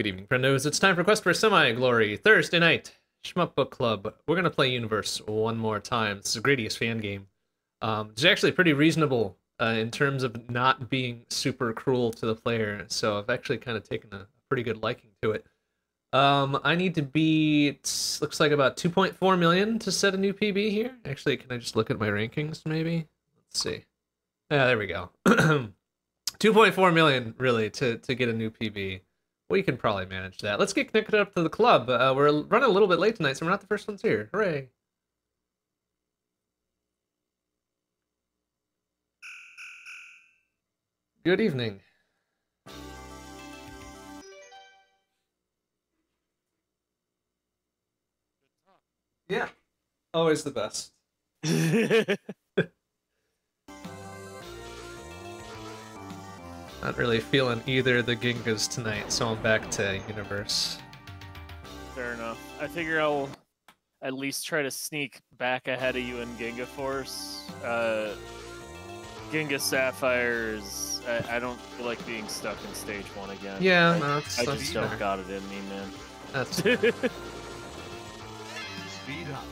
Good evening, friendos. It's time for Quest for Semi-Glory, Thursday night, Shmup Book Club. We're going to play Universe one more time. Is a Gradius fan game. Um, it's actually pretty reasonable uh, in terms of not being super cruel to the player, so I've actually kind of taken a pretty good liking to it. Um, I need to beat, looks like about 2.4 million to set a new PB here. Actually, can I just look at my rankings, maybe? Let's see. Yeah, there we go. 2.4 million, really, to, to get a new PB we can probably manage that. Let's get connected up to the club. Uh, we're running a little bit late tonight, so we're not the first ones here. Hooray! Good evening. Yeah, always the best. Not really feeling either the Gingas tonight, so I'm back to Universe. Fair enough. I figure I'll at least try to sneak back ahead of you in Ginga Force. Uh, Ginga Sapphires, I, I, don't feel like being stuck in stage one again. Yeah, I, no, that's, I that's just fair. don't got it in me, man. That's Speed up.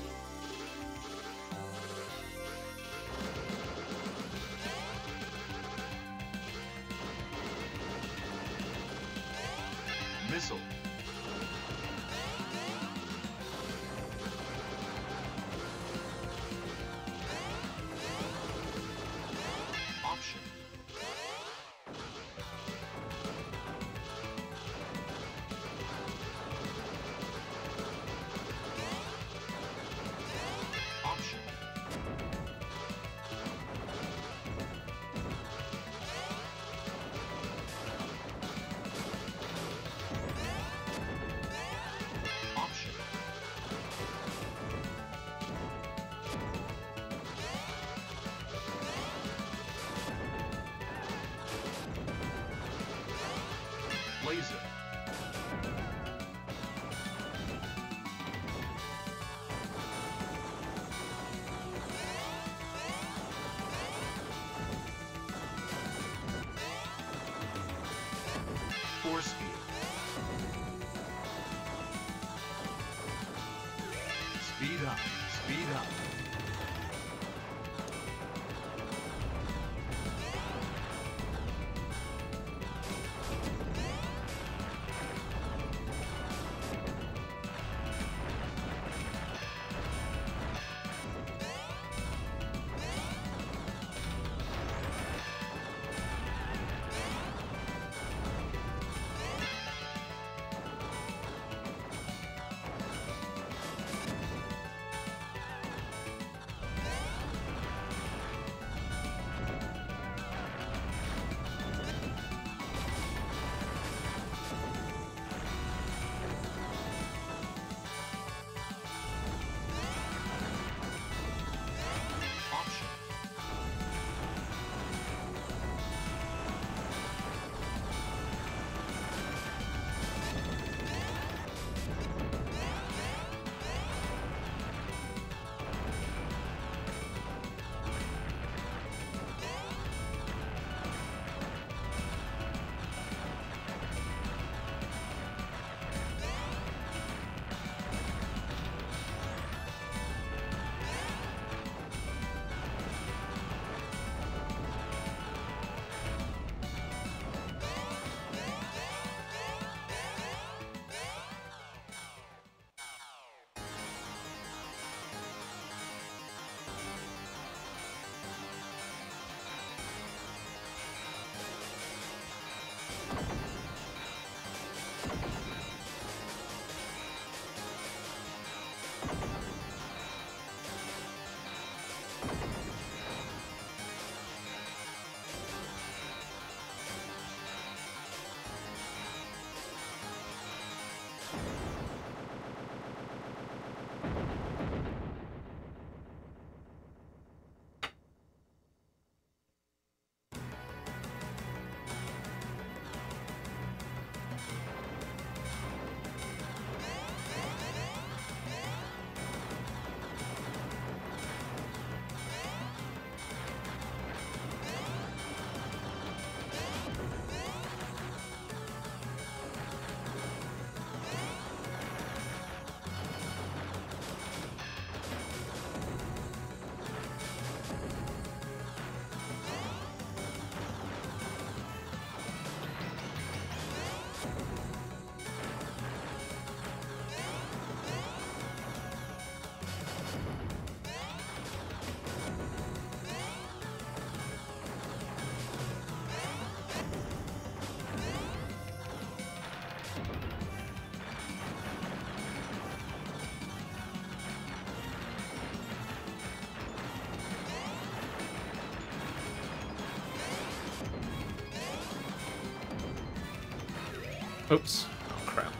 Oops. Oh crap.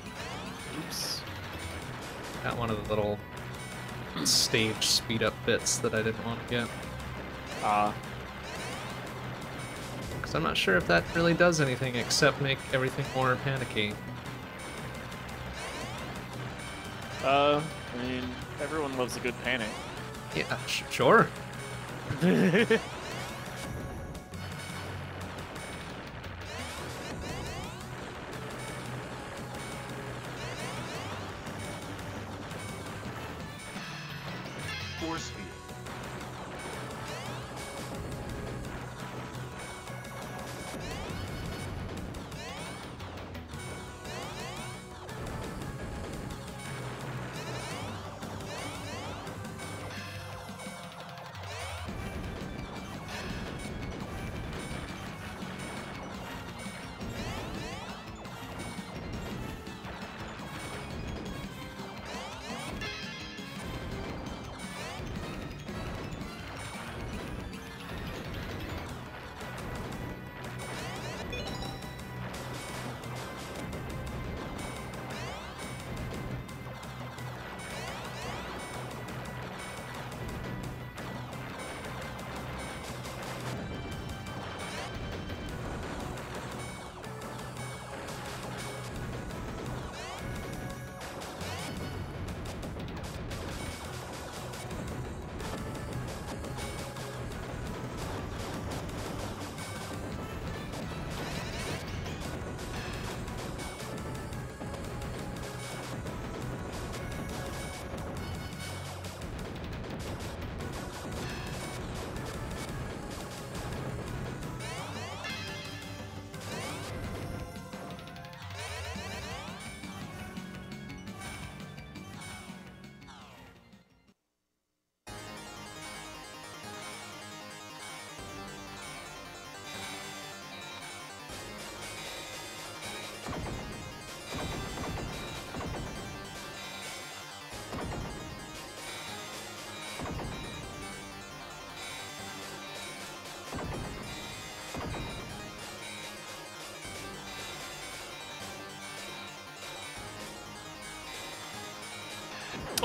Oops. Got one of the little stage speed up bits that I didn't want to get. Ah. Because I'm not sure if that really does anything except make everything more panicky. uh, I mean, everyone loves a good panic. Yeah, sh- sure.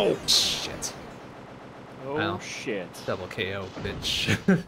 Oh shit. Oh Wow. shit. Double KO, bitch.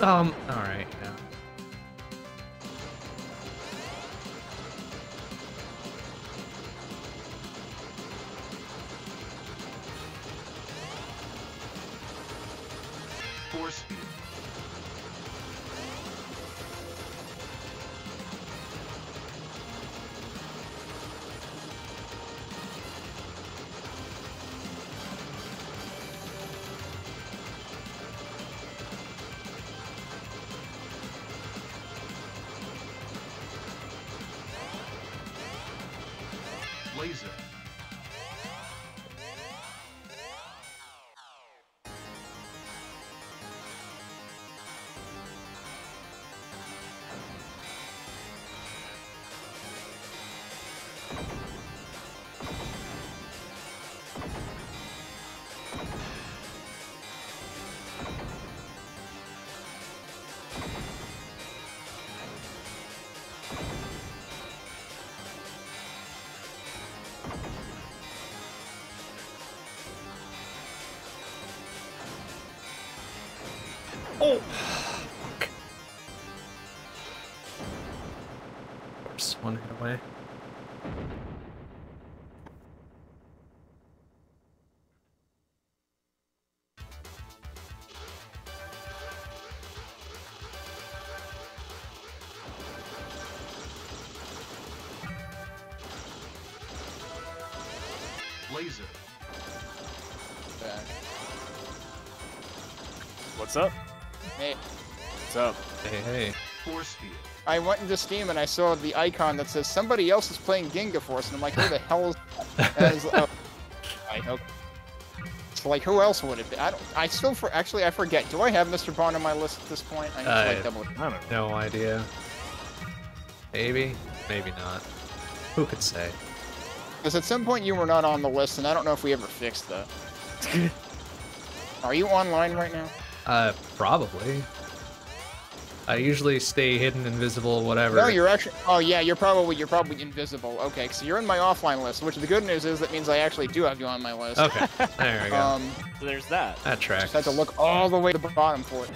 Um, Oh! Fuck. Of course, one hit away. Laser. Back. What's up? Hey, What's up? Hey, hey. Force field. I went into Steam and I saw the icon that says somebody else is playing Ginga Force, and I'm like, who the hell is that? And it's, oh, I hope. It's like, who else would it be? I don't. I still for actually I forget. Do I have Mr. Bond on my list at this point? I need to Uh, like double. I don't know. No idea. Maybe, maybe not. Who could say? Because at some point you were not on the list, and I don't know if we ever fixed that. Are you online right now? Uh, probably. I usually stay hidden, invisible, whatever. No, you're actually. Oh yeah, you're probably you're probably invisible. Okay, so you're in my offline list, which the good news is that means I actually do have you on my list. Okay, there we go. Um, So there's that. that tracks. just had to look all the way to the bottom for it.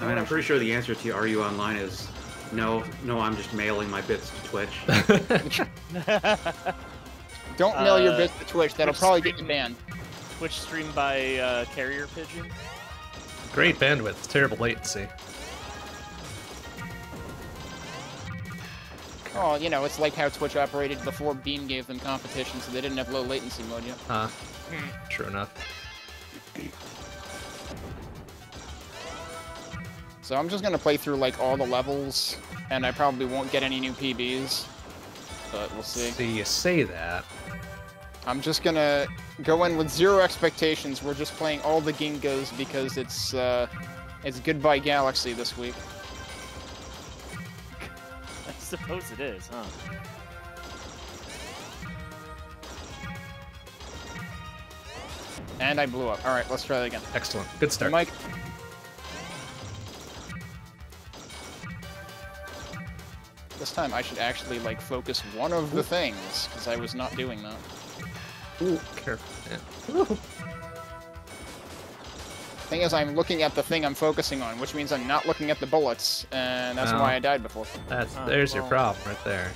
I mean, I'm pretty sure the answer to "Are you online?" is no. No, I'm just mailing my bits to Twitch. Don't mail your Uh, bits to Twitch. That'll Twitch probably get you banned. Twitch stream by uh, Carrier Pigeon. Great bandwidth, terrible latency. Oh, you know, it's like how Twitch operated before Beam gave them competition, so they didn't have low latency mode yet. Huh. True enough. So I'm just gonna play through like all the levels, and I probably won't get any new PBs, but we'll see. See, you say that. I'm just gonna go in with zero expectations. We're just playing all the Gingas because it's uh, it's Goodbye Galaxy this week. I suppose it is, huh? And I blew up. All right, let's try that again. Excellent. Good start. Mike. This time I should actually like focus one of the things because I was not doing that. Ooh, careful. Yeah. Ooh. Thing is, I'm looking at the thing I'm focusing on, which means I'm not looking at the bullets, and that's Oh. why I died before. That's Oh, there's your problem right there.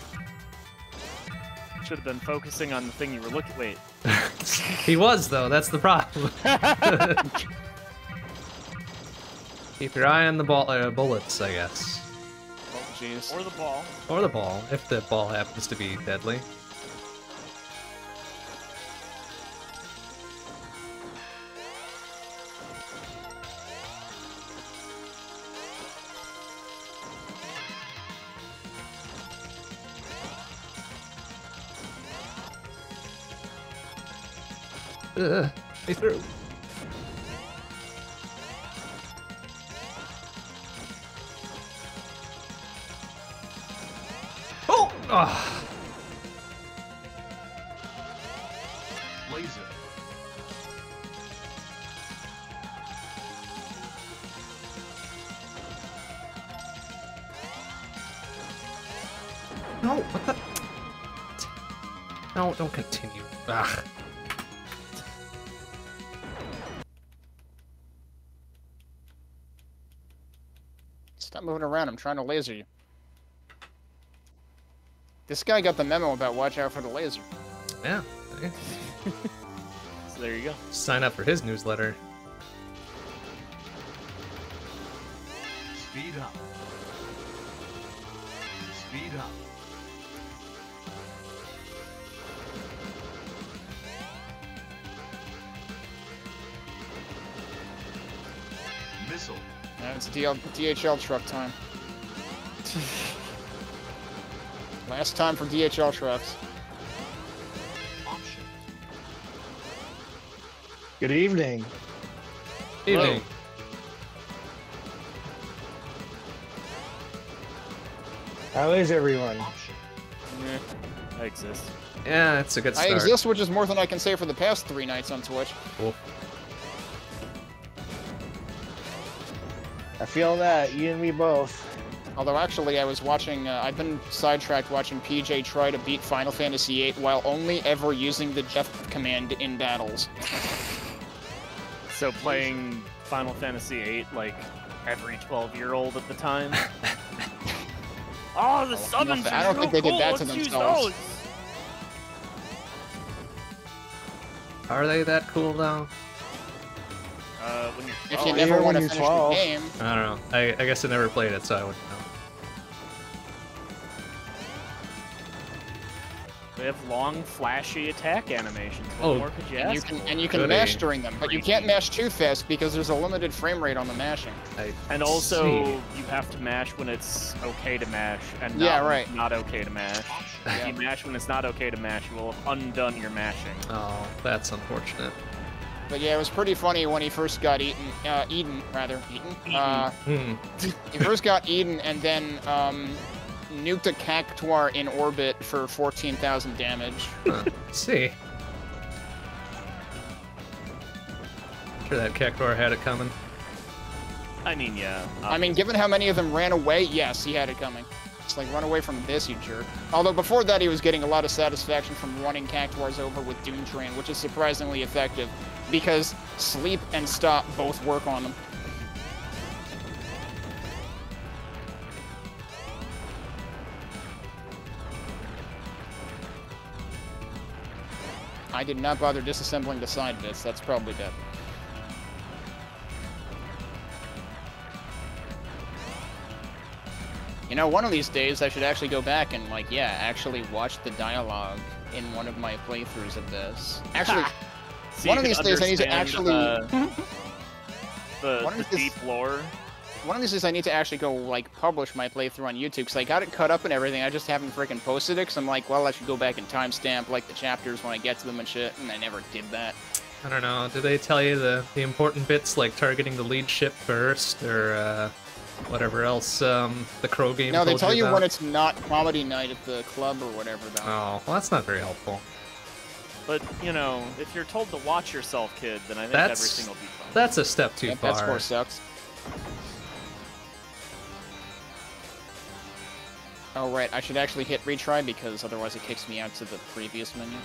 Should have been focusing on the thing you were looking. Wait. he was though. That's the problem. Keep your eye on the ball, uh, bullets, I guess, Oh, jeez. Or the ball. or the ball, if the ball happens to be deadly. Ugh, me through. Oh! Ah. Laser. No, what the? No, don't continue. Ugh. Moving around. I'm trying to laser you. This guy got the memo about watch out for the laser. Yeah. So there you go. Sign up for his newsletter. Speed up. DL, DHL truck time. Last time for DHL trucks. Option. Good evening. Evening. How is everyone? Option. I exist. Yeah, it's a good I exist, which is more than I can say for the past three nights on Twitch. Cool. I feel that you and me both. Although actually, I was watching. Uh, I've been sidetracked watching PJ try to beat Final Fantasy VIII while only ever using the GF command in battles. So playing Final Fantasy VIII like every 12 year old at the time. oh, the summons I are don't so think they did cool. that to Let's use themselves. those. Are they that cool though? Uh, when you're If you never when want to finish 12. the game, I don't know. I, I guess I never played it, so I wouldn't know. they have long, flashy attack animations. What Oh, more could you and you can and you can Goody. mash during them, but you can't mash too fast because there's a limited frame rate on the mashing. I And also, see. you have to mash when it's okay to mash, and not Yeah, right. not okay to mash. Option. If you mash when it's not okay to mash, you will have undone your mashing. Oh, that's unfortunate. But yeah, it was pretty funny when he first got eaten, uh, Eden rather, Eaten. Eaten. Uh, Hmm. he first got Eden and then um, nuked a cactuar in orbit for 14,000 damage. Huh. See. Sure that Cactuar had it coming. I mean, yeah. I mean, given how many of them ran away, yes, he had it coming. It's like, run away from this, you jerk. Although before that, he was getting a lot of satisfaction from running cactuars over with Doom Train, which is surprisingly effective, because sleep and stop both work on them. I did not bother disassembling the side bits, that's probably dead. You know, one of these days I should actually go back and, like, yeah, actually watch the dialogue in one of my playthroughs of this. Actually, So one of these can days I need to actually- The, the, One the of these- deep lore. one of these days I need to actually go, like, publish my playthrough on YouTube, because I got it cut up and everything, I just haven't freaking posted it, because I'm like, well, I should go back and timestamp, like, the chapters when I get to them and shit, and I never did that. I don't know. Do they tell you the, the important bits like targeting the lead ship first or uh, whatever else um, the Crow game No, they tell you about? when it's not comedy night at the club or whatever, though. Oh, well, that's not very helpful. But, you know, if you're told to watch yourself, kid, then I think That's- everything will be fine. That's a step too Yep, far. that score sucks. Oh, right, I should actually hit retry because otherwise it kicks me out to the previous menu.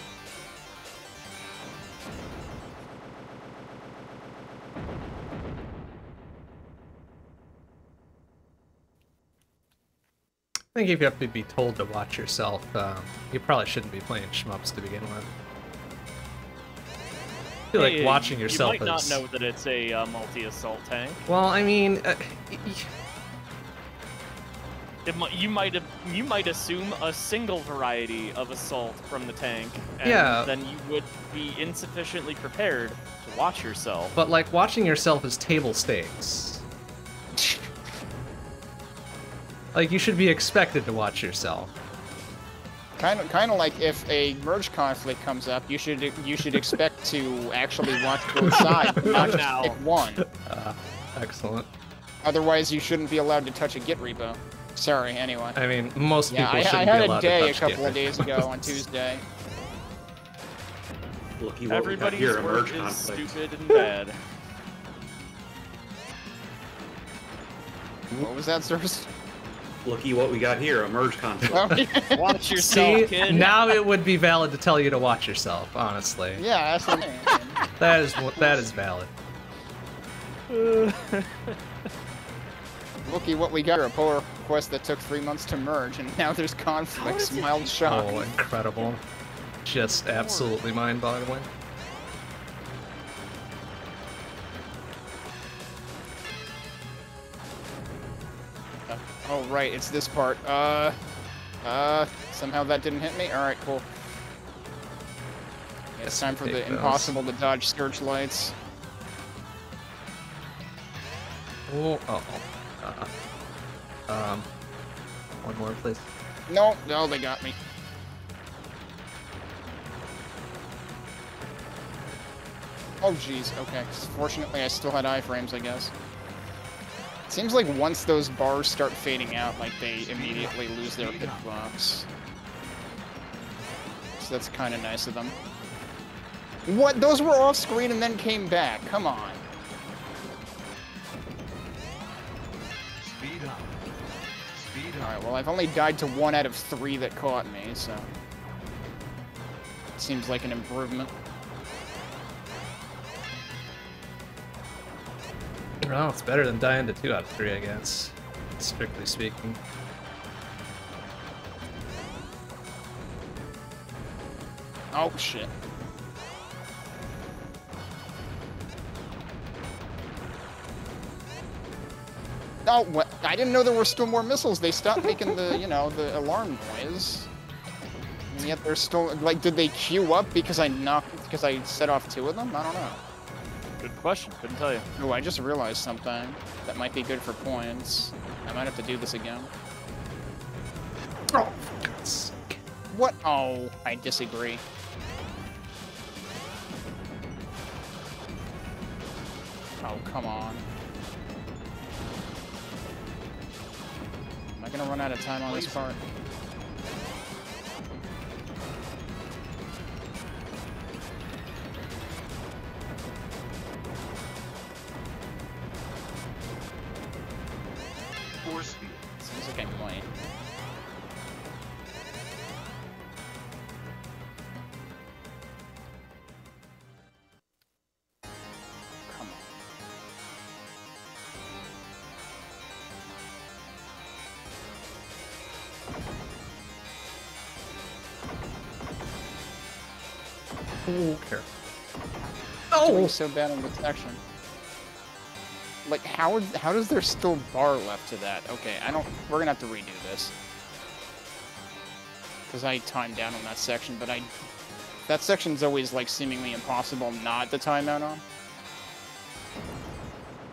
I think if you have to be told to watch yourself, um, you probably shouldn't be playing shmups to begin with. I feel Hey, like watching yourself You might is. not know that it's a uh, multi-assault tank. Well, I mean, uh, y- y- It, you might have, you might assume a single variety of assault from the tank, and Yeah. then you would be insufficiently prepared to watch yourself. but like watching yourself is table stakes. Like you should be expected to watch yourself. Kind of, kind of like if a merge conflict comes up, you should you should expect to actually watch both sides, but not just Now. pick one. Uh, excellent. Otherwise, you shouldn't be allowed to touch a Git repo. Sorry, anyway. I mean, most Yeah, people I, shouldn't I be had allowed a day to a couple Git of days ago on Tuesday. Looky what we got Everybody's here, a work merge is conflict. stupid and bad. What was that, Zerst? Looky what we got here, a merge conflict. Watch yourself, See, kid. now it would be valid to tell you to watch yourself. Honestly, yeah, that's what I mean. that is what that is valid. Looky what we got. A pull request that took three months to merge, and now there's conflicts. Mild shock. Oh, incredible! Just absolutely mind-boggling. Oh, right, it's this part. Uh, uh, somehow that didn't hit me? Alright, cool. Yeah, it's time for the those. impossible to dodge searchlights. Oh, oh, oh. Uh, um, one more, please. No, no, they got me. Oh, jeez, okay. Fortunately, I still had iframes, I guess. Seems like once those bars start fading out, like, they immediately lose their hitbox. So that's kind of nice of them. What? Those were off screen and then came back. Come on. Speed up. Speed up. Alright, well, I've only died to one out of three that caught me, so. it Seems like an improvement. Well, it's better than dying to two out of three, I guess. Strictly speaking. Oh, shit. Oh, what? I didn't know there were still more missiles. They stopped making the, you know, the alarm noise. And yet they're still, like, did they queue up because I knocked, because I set off two of them? I don't know. Good question. Couldn't tell you. Oh, I just realized something that might be good for points. I might have to do this again. Oh, God's sake. What? Oh, I disagree. Oh, come on. Am I gonna run out of time on this part? Doing so bad on the section. Like, how how does there still bar left to that? Okay, I don't. We're gonna have to redo this because I timed down on that section, but I that section's always like seemingly impossible not to time out on.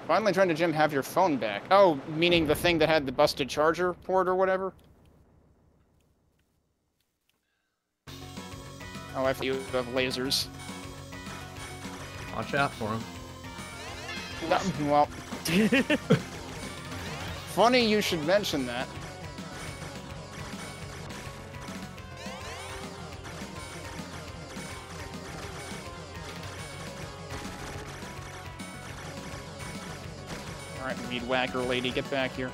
Finally, trying to Jim have your phone back. Oh, meaning the thing that had the busted charger port or whatever. Oh, I you have lasers. Watch out for him. Well, funny you should mention that. Alright, weed whacker lady, get back here.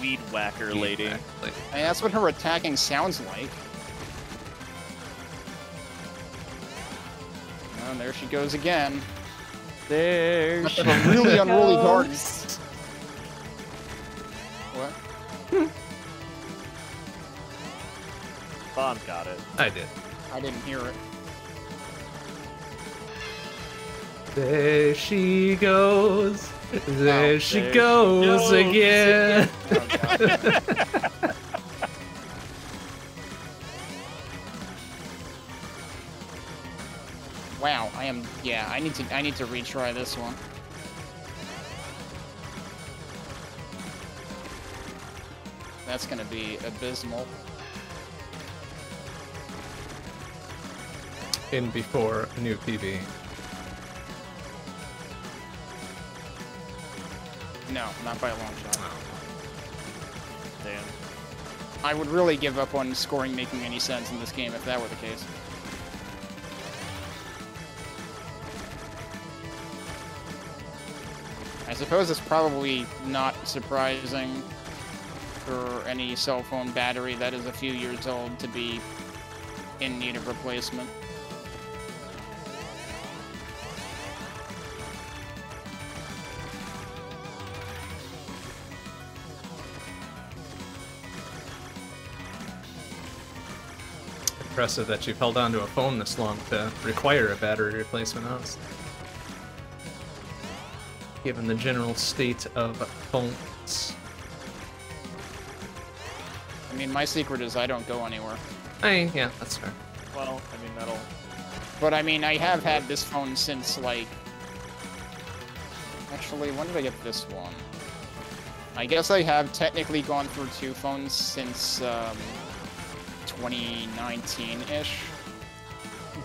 Weed whacker lady. Exactly. Hey, that's what her attacking sounds like. She goes again. There That's she a really unruly goes. garden. What? Bond got it. I did. I didn't hear it. There she goes. There Oh, she there she goes, goes again. Oh, Yeah, I need to. I need to retry this one. That's gonna be abysmal. In before a new PB. No, not by a long shot. Oh. Damn. I would really give up on scoring making any sense in this game if that were the case. Suppose it's probably not surprising for any cell phone battery that is a few years old to be in need of replacement. Impressive that you've held on to a phone this long to require a battery replacement, honestly. Given the general state of phones. I mean, my secret is I don't go anywhere. I, yeah, that's fair. Well, I mean that'll. But I mean, I have had this phone since like. Actually, when did I get this one? I guess I have technically gone through two phones since um, 2019-ish.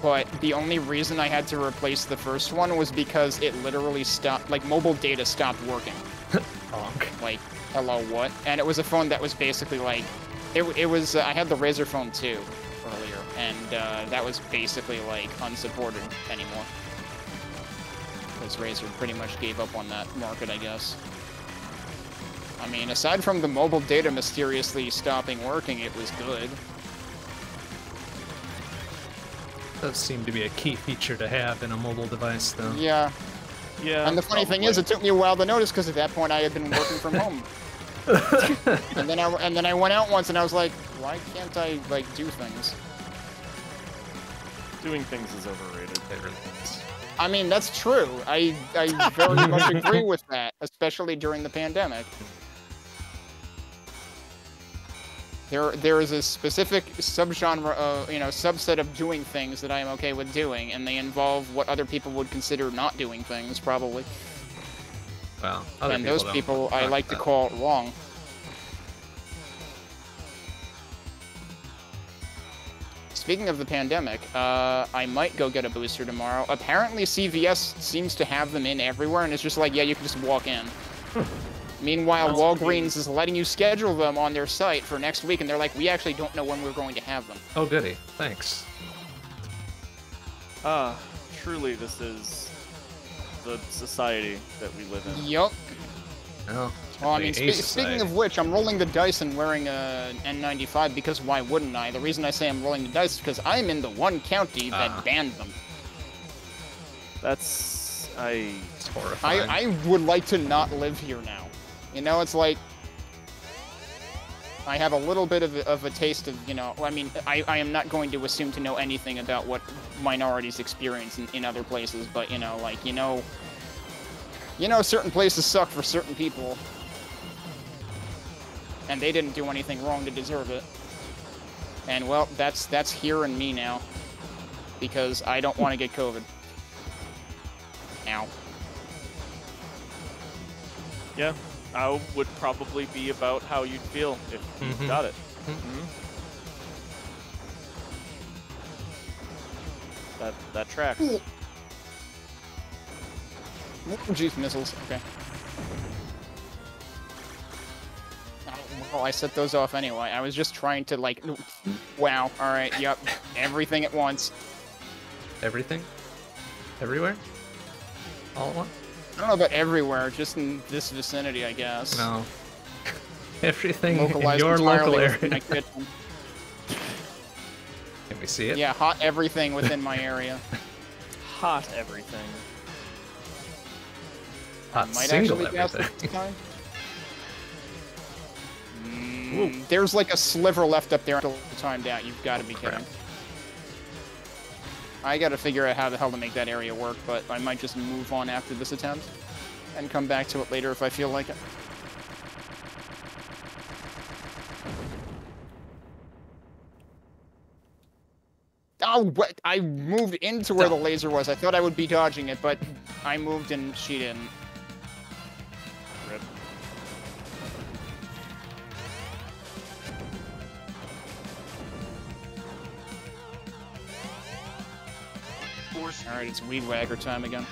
But the only reason I had to replace the first one was because it literally stopped, like mobile data stopped working. Honk. Like, hello, what? And it was a phone that was basically like, it, it was, uh, I had the Razer phone too earlier, and uh, that was basically like unsupported anymore. Because Razer pretty much gave up on that market, I guess. I mean, aside from the mobile data mysteriously stopping working, it was good. Does seem to be a key feature to have in a mobile device, though. Yeah, Yeah. and the funny thing is, it took me a while to notice because at that point I had been working from home. and then I and then I went out once and I was like, why can't I like do things? doing things is overrated. It really is. I mean, that's true. I I very much agree with that, especially during the pandemic. There there is a specific subgenre, uh, you know, subset of doing things that I am okay with doing, and they involve what other people would consider not doing things, probably. Well, other and those don't people I talk like to about call wrong. Speaking of the pandemic, uh, I might go get a booster tomorrow. Apparently, CVS seems to have them in everywhere, and it's just like, yeah, you can just walk in. Meanwhile, That's Walgreens is letting you schedule them on their site for next week, and they're like, we actually don't know when we're going to have them. Oh, goody. Thanks. Ah, truly, this is the society that we live in. Yup. Oh, Well, I mean, spe- a speaking of which, I'm rolling the dice and wearing a N95 because why wouldn't I? The reason I say I'm rolling the dice is because I'm in the one county that Ah. banned them. That's I. It's horrifying. I, I would like to not live here now. You know, it's like I have a little bit of a, of a taste of, you know, I mean, I, I am not going to assume to know anything about what minorities experience in, in other places, but, you know, like, you know, you know, certain places suck for certain people. And they didn't do anything wrong to deserve it. And, well, that's, that's here and me now. Because I don't want to get COVID. Ow. Yeah, I would probably be about how you'd feel if you Mhm. got it. Mhm. That that tracks. Oh, jeez, missiles. Okay. Oh, Well, I set those off anyway. I was just trying to, like... Wow. Alright, yep. Everything at once. Everything? Everywhere? All at once? I don't know about everywhere, just in this vicinity, I guess. No. Everything in Localized your local within my area. kitchen. Can we see it? Yeah, hot everything within my area. Hot everything. Hot Might single actually guess everything. Mm, there's like a sliver left up there until timed out. You've got to be Crap. I got to figure out how the hell to make that area work, but I might just move on after this attempt and come back to it later if I feel like it. Oh, what? I moved into where the laser was. I thought I would be dodging it, but I moved and she didn't. Force All right, it's weed wagger time again.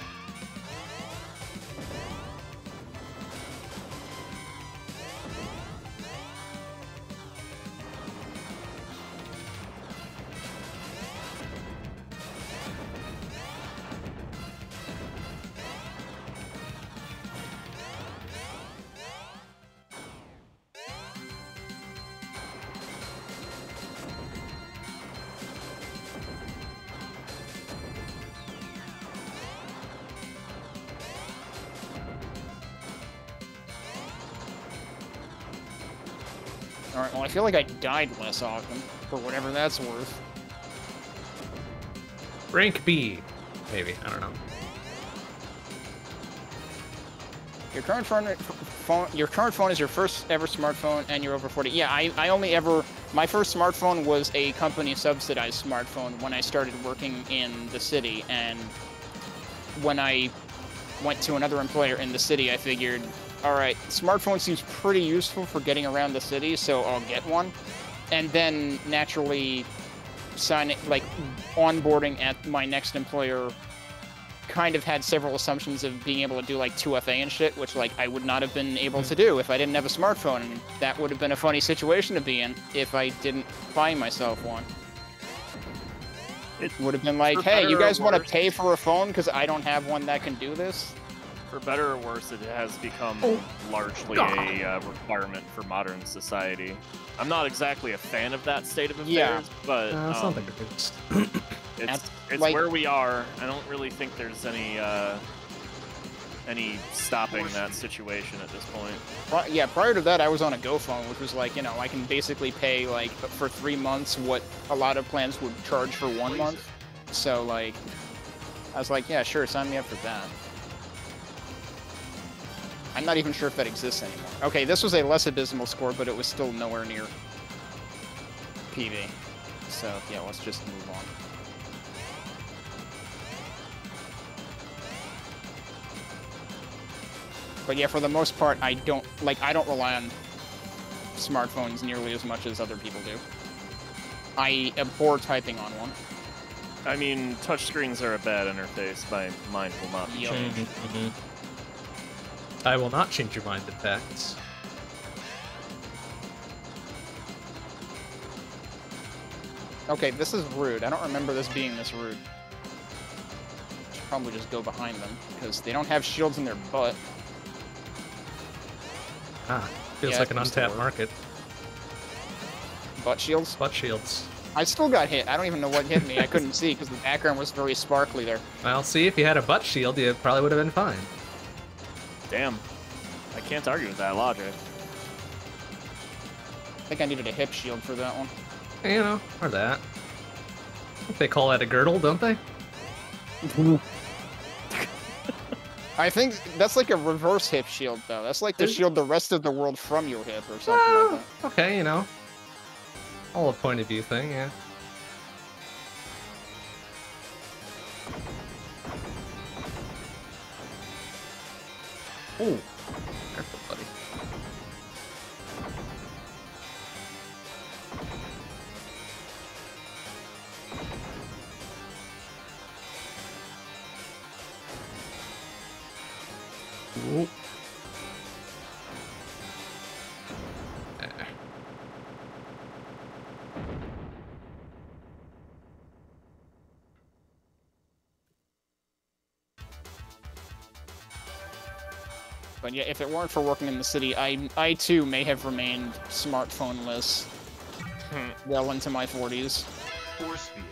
Feel like I died less often, for whatever that's worth. Rank B, maybe. I don't know. Your current phone, phone, your current phone is your first ever smartphone, and you're over 40. Yeah, I, I only ever, my first smartphone was a company subsidized smartphone when I started working in the city, and when I went to another employer in the city, I figured, all right, smartphone seems pretty useful for getting around the city, so I'll get one, and then naturally, signing like onboarding at my next employer kind of had several assumptions of being able to do like 2FA and shit, which like I would not have been able to do if I didn't have a smartphone, and that would have been a funny situation to be in if I didn't buy myself one. It- Would have been like, hey, you guys want to pay for a phone because I don't have one that can do this? For better or worse, it has become largely God. a uh, requirement for modern society. I'm not exactly a fan of that state of affairs, Yeah. but Uh, it's um, not the greatest. it's, it's like- where we are. I don't really think there's any uh, any stopping that situation at this point. Yeah, prior to that, I was on a Go phone, which was like, you know, I can basically pay like for three months what a lot of plans would charge for one month. So like, I was like, yeah, sure, sign me up for that. I'm not even sure if that exists anymore. Okay, this was a less abysmal score, but it was still nowhere near PB. So yeah, let's just move on. But yeah, for the most part, I don't like I don't rely on smartphones nearly as much as other people do. I abhor typing on one. I mean, touchscreens are a bad interface. My mind will not be Yup. changed. Mm-hmm. I will not change your mind, in fact. Okay, this is rude. I don't remember this being this rude. Should probably just go behind them because they don't have shields in their butt. Ah, feels Yeah, like an it used to untapped market. Butt shields. Butt shields. I still got hit. I don't even know what hit me. I couldn't see because the background was very sparkly there. Well, see, if you had a butt shield, you probably would have been fine. Damn. I can't argue with that logic. I think I needed a hip shield for that one. You know, or that. They call that a girdle, don't they? I think that's like a reverse hip shield though. That's like to shield the rest of the world from your hip or something Well, like ah, that. okay, you know. All a point of view thing, yeah. Ooh. But yeah, if it weren't for working in the city, I I too may have remained smartphone-less Hmm. well into my 40s. Force field.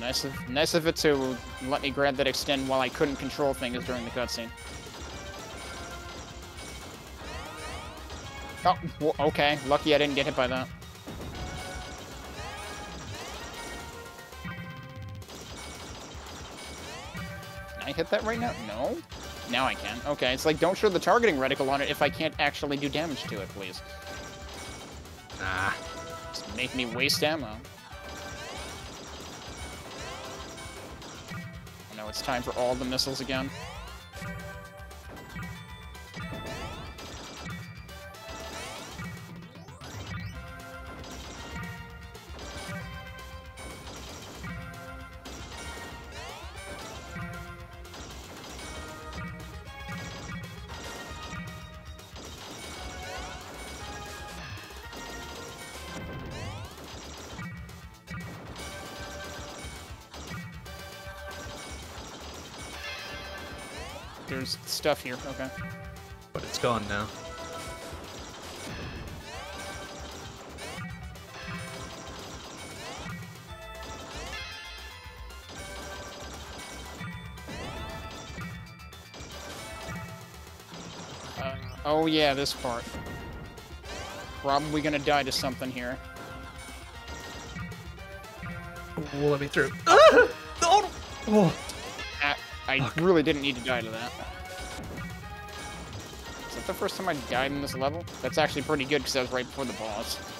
Nice of nice of it to let me grab that extend while I couldn't control things during the cutscene. Oh, okay. Lucky I didn't get hit by that. Can I hit that right now? No? Now I can. Okay, it's like don't show the targeting reticle on it if I can't actually do damage to it, please. Ah, Just make me waste ammo. Now it's time for all the missiles again. stuff here. Okay. But it's gone now. Uh, oh yeah, this part. Probably gonna die to something here. Let me through. Ah! Oh! oh. I, I really didn't need to die to that. The first time I died in this level? That's actually pretty good because that was right before the boss.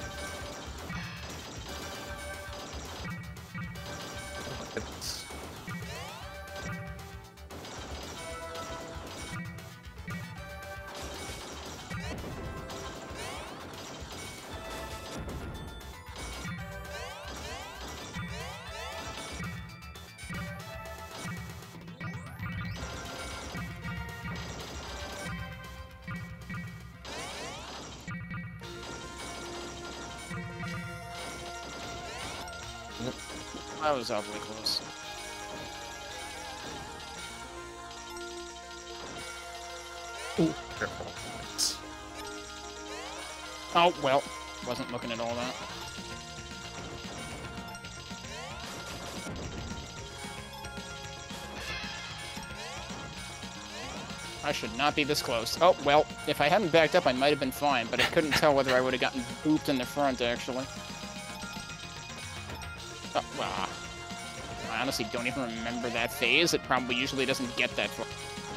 Was awfully close. Ooh, careful. Oh, well. Wasn't looking at all that. I should not be this close. Oh, well, if I hadn't backed up, I might have been fine, but I couldn't tell whether I would have gotten booped in the front, actually. Oh, well, I honestly don't even remember that phase. It probably usually doesn't get that far.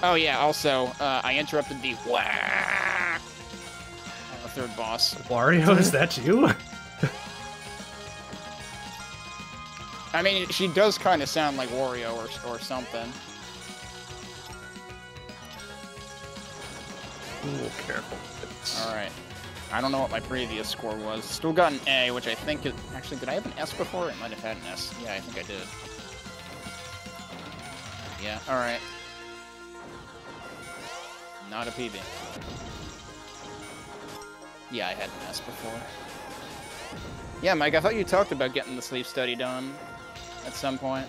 Oh, yeah, also, uh, I interrupted the wah the third boss. Wario, is that you? I mean, she does kind of sound like Wario or, or something. Ooh, careful. All right. I don't know what my previous score was. Still got an A, which I think is... Actually, did I have an S before? I might have had an S. Yeah, I think I did. Yeah, all right. Not a PB. Yeah, I had an S before. Yeah, Mike, I thought you talked about getting the sleep study done at some point.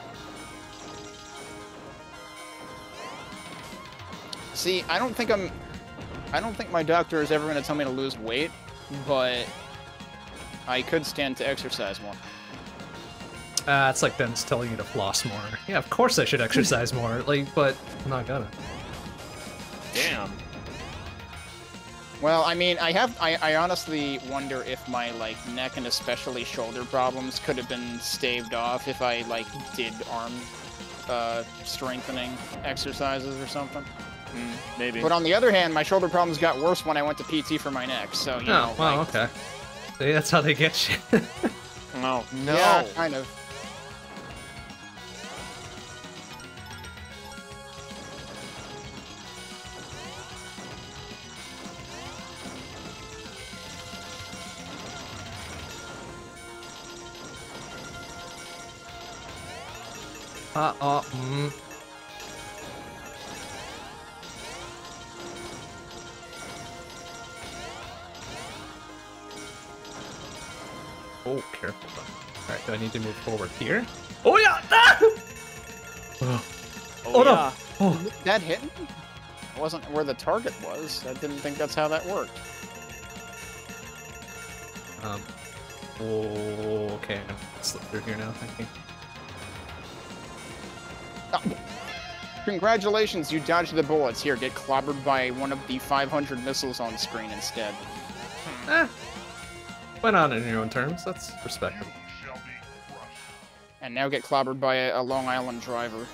See, I don't think I'm I don't think my doctor is ever going to tell me to lose weight, but I could stand to exercise more. Uh, it's like Ben's telling you to floss more. Yeah, of course I should exercise more. Like, but I'm not gonna. Damn. Well, I mean, I have, I, I honestly wonder if my, like, neck and especially shoulder problems could have been staved off if I, like, did arm, uh, strengthening exercises or something. Mm, maybe. But on the other hand, my shoulder problems got worse when I went to PT for my neck, so, you know, oh, well, like, okay. See, that's how they get you. no. No. yeah, kind of. Uh, oh, mm. Oh, careful. Alright, do I need to move forward here? Oh, yeah! Ah! Oh, Oh, Oh, no. yeah. oh. That hit me? It wasn't where the target was. I didn't think that's how that worked. Um, oh, okay, I'm gonna slip through here now, thank you. Congratulations, you dodged the bullets. Here, get clobbered by one of the 500 missiles on screen instead. Eh. Went on in your own terms, that's respectable. And now get clobbered by a, a Long Island driver.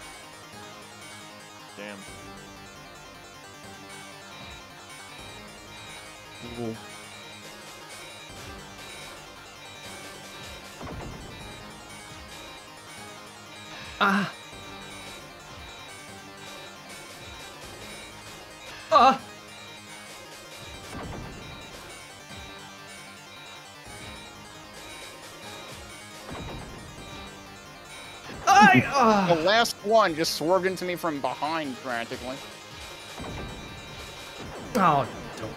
Last one just swerved into me from behind, practically. Oh, don't.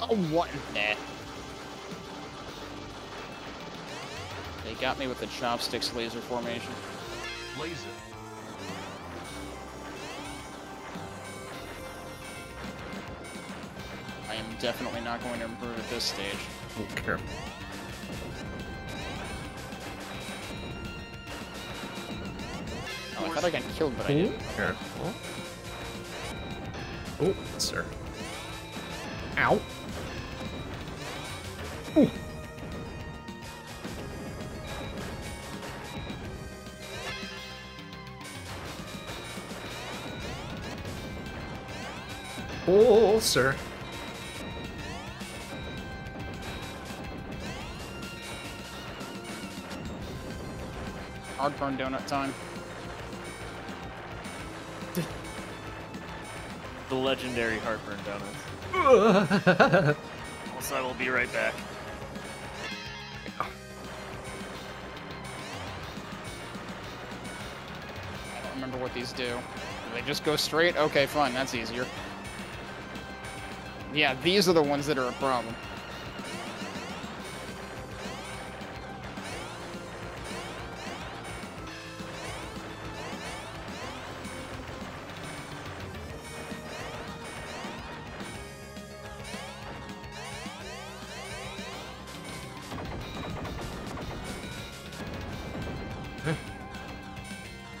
Oh, what? Nah. They got me with the chopsticks laser formation. Laser. I am definitely not going to improve at this stage. Oh, careful. Oh, I thought I got killed, but I didn't. Careful. Oh. oh, sir. Ow. Sir. Heartburn donut time. The legendary heartburn donuts. Also, I will be right back. I don't remember what these do. Do they just go straight? Okay, fine, that's easier. Yeah, these are the ones that are a problem.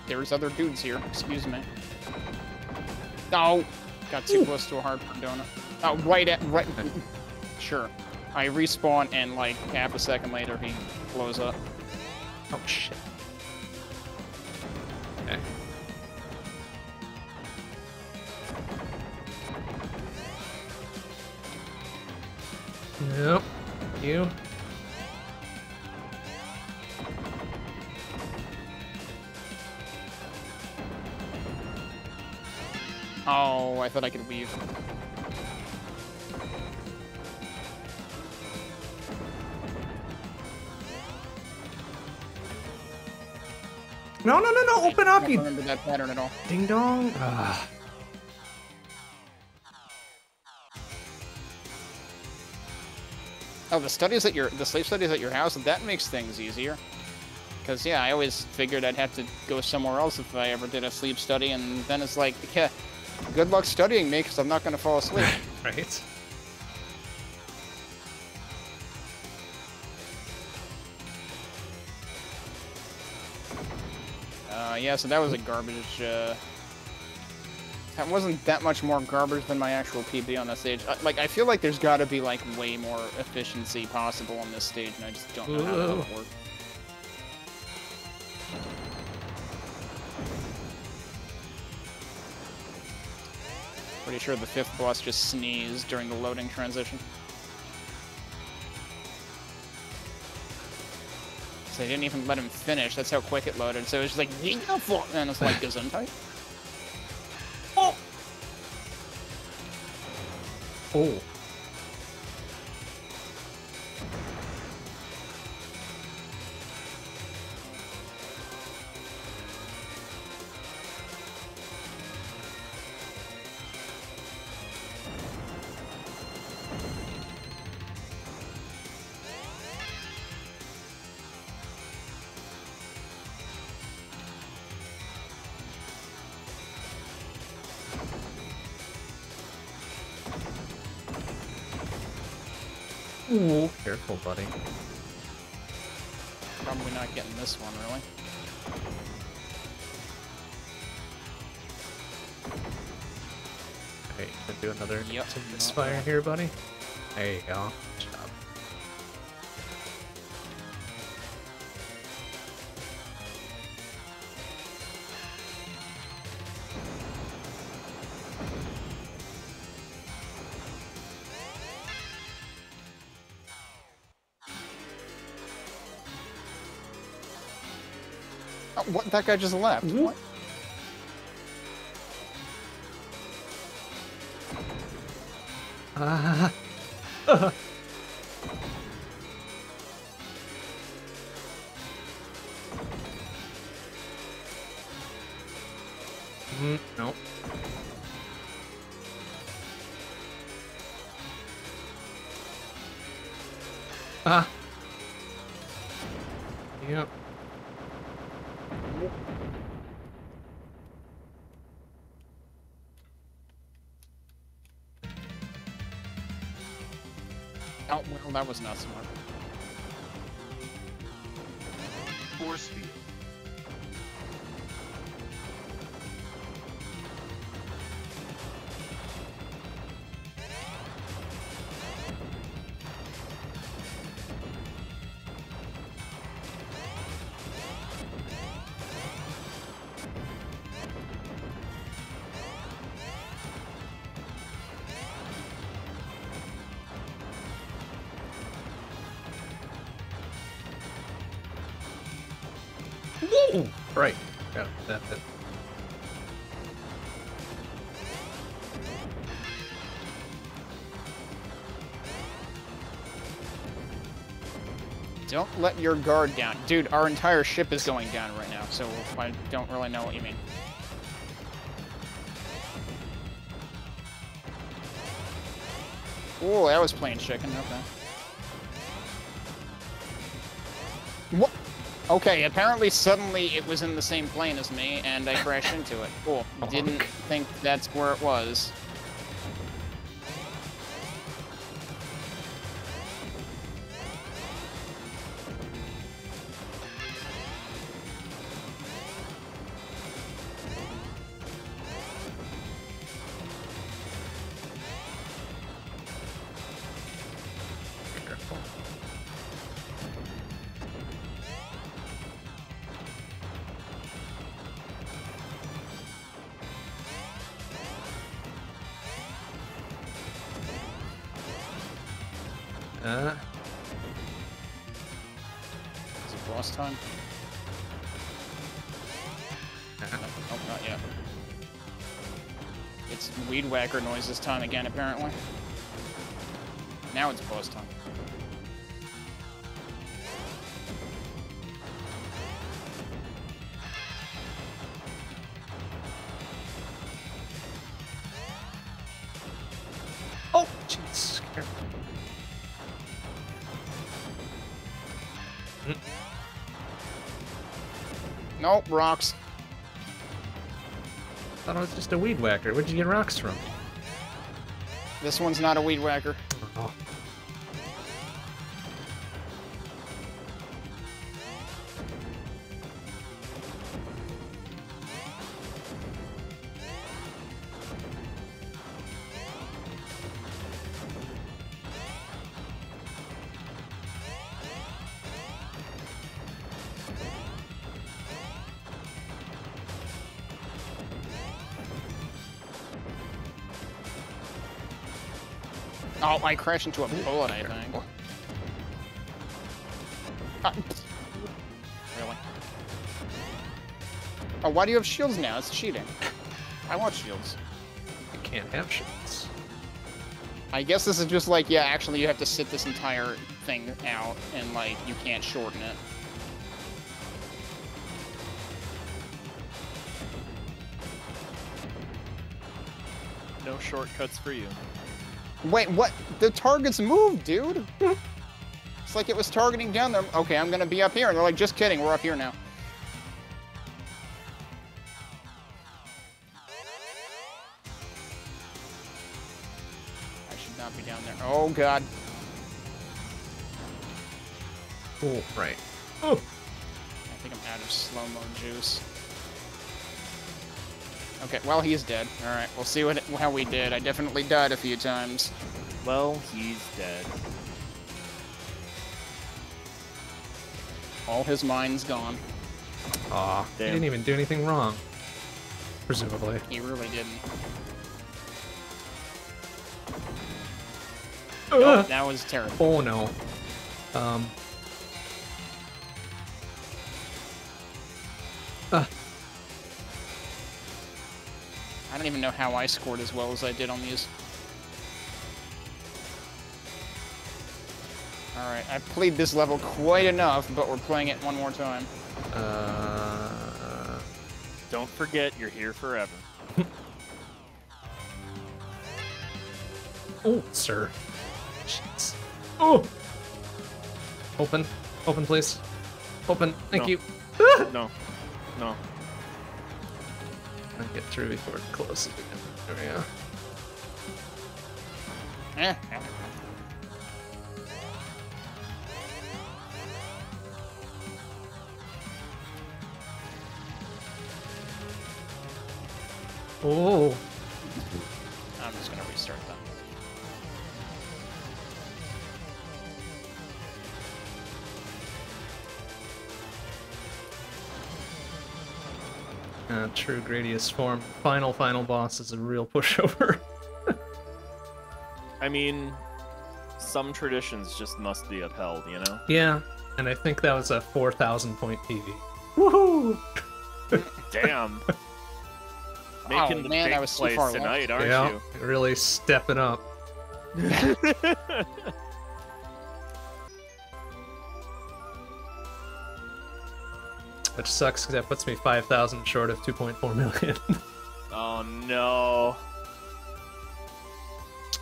There's other dudes here, excuse me. No! Got too close to a hard donut. Oh, right at, right, sure. I respawn and like half a second later he blows up. Oh, shit. Don't remember that pattern at all. ding dong! Ah. Oh, the studies at your the sleep studies at your house that makes things easier. Cause yeah, I always figured I'd have to go somewhere else if I ever did a sleep study, and then it's like, yeah, good luck studying me, cause I'm not gonna fall asleep. right? Yeah, so that was a garbage. Uh, that wasn't that much more garbage than my actual PB on that stage. Uh, like, I feel like there's got to be like way more efficiency possible on this stage, and I just don't know how that would work. Pretty sure the fifth boss just sneezed during the loading transition. So they didn't even let him finish. That's how quick it loaded. So it was just like, and it's like Gesundheit. Oh. Ooh, careful, buddy. Probably not getting this one, really. Okay, gonna do another Yep, misfire here, buddy. There you go. Oh, what? That guy just left. What? Ah. Mm, that was not smart. Don't let your guard down. Dude, our entire ship is going down right now, so I don't really know what you mean. Oh, that was plain chicken, okay. What? Okay, apparently suddenly it was in the same plane as me, and I crashed into it. Cool. Didn't think that's where it was. Whacker noise this time again, apparently. Now it's boss time. oh, jeez. Nope, rocks. Thought it was just a weed whacker. Where'd you get rocks from? This one's not a weed whacker. Oh. Oh, I crashed into a bullet, I think. Ah, really? Oh, why do you have shields now? It's cheating. I want shields. You can't have shields. I guess this is just like, yeah, actually you have to sit this entire thing out, and like, you can't shorten it. No shortcuts for you. Wait, what? The targets moved, dude! it's like it was targeting down there. Okay, I'm gonna be up here. And they're like, just kidding, we're up here now. I should not be down there. Oh, God. Oh, right. Oh, I think I'm out of slow-mo juice. Okay, well, he's dead. Alright, we'll see what how we did. I definitely died a few times. Well, he's dead. All his mind's gone. aw. He didn't even do anything wrong. Presumably. He really didn't. Ugh. That was terrible. Oh no. Um. Know how I scored as well as I did on these. Alright, I played this level quite enough, but we're playing it one more time. uh, Don't forget, you're here forever. oh, sir. Jeez. Oh. Open. Open, please. Open. Thank No. you. No, no to get through before it closes again. There we go. oh. oh. Uh, true Gradius form. Final, final boss is a real pushover. I mean, some traditions just must be upheld, you know? yeah, and I think that was a 4,000 point PB. Woohoo! Damn. Making Oh, the man, big I was too plays far left. tonight, aren't yeah, you? really stepping up. Which sucks because that puts me 5,000 short of 2.4 million. oh no.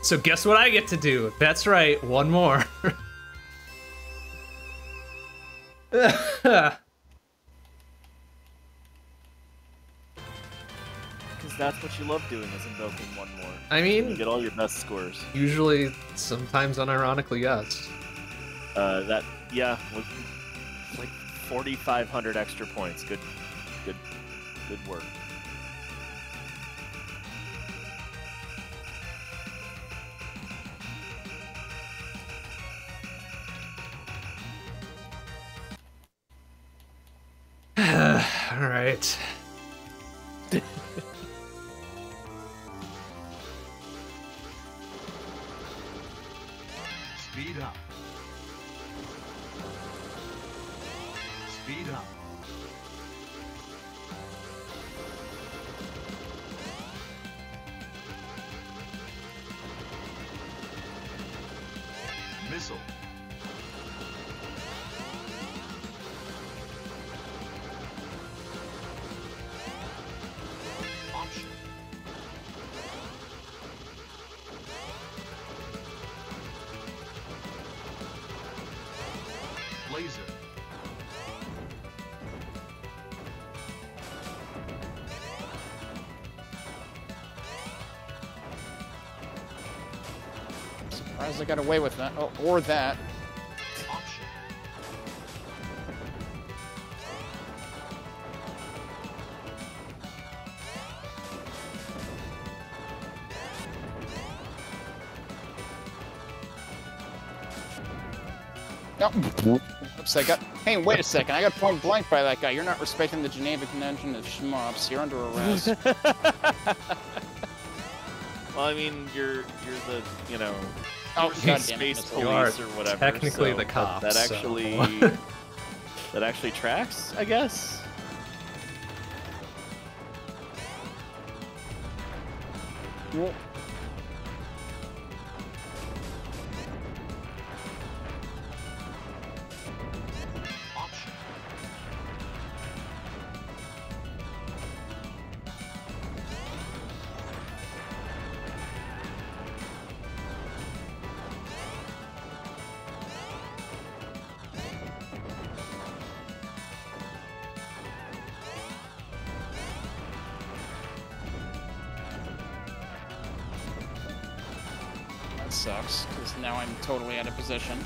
so guess what I get to do? That's right, one more. Because that's what you love doing is invoking one more. I You mean, get all your best scores. usually, sometimes unironically, yes. Uh, that yeah, like 4,500 extra points. Good, good, good work. All right. I got away with that. Oh, or that. No. Oops, I got. Hey, wait a second. I got point blank by that guy. You're not respecting the Geneva Convention of Shmups. You're under arrest. Well, I mean, you're you're the you know oh, you're God the it. space Missile. You are police or whatever. technically so the that- cops, That, so- actually that actually tracks, I guess. Sucks, because now I'm totally out of position.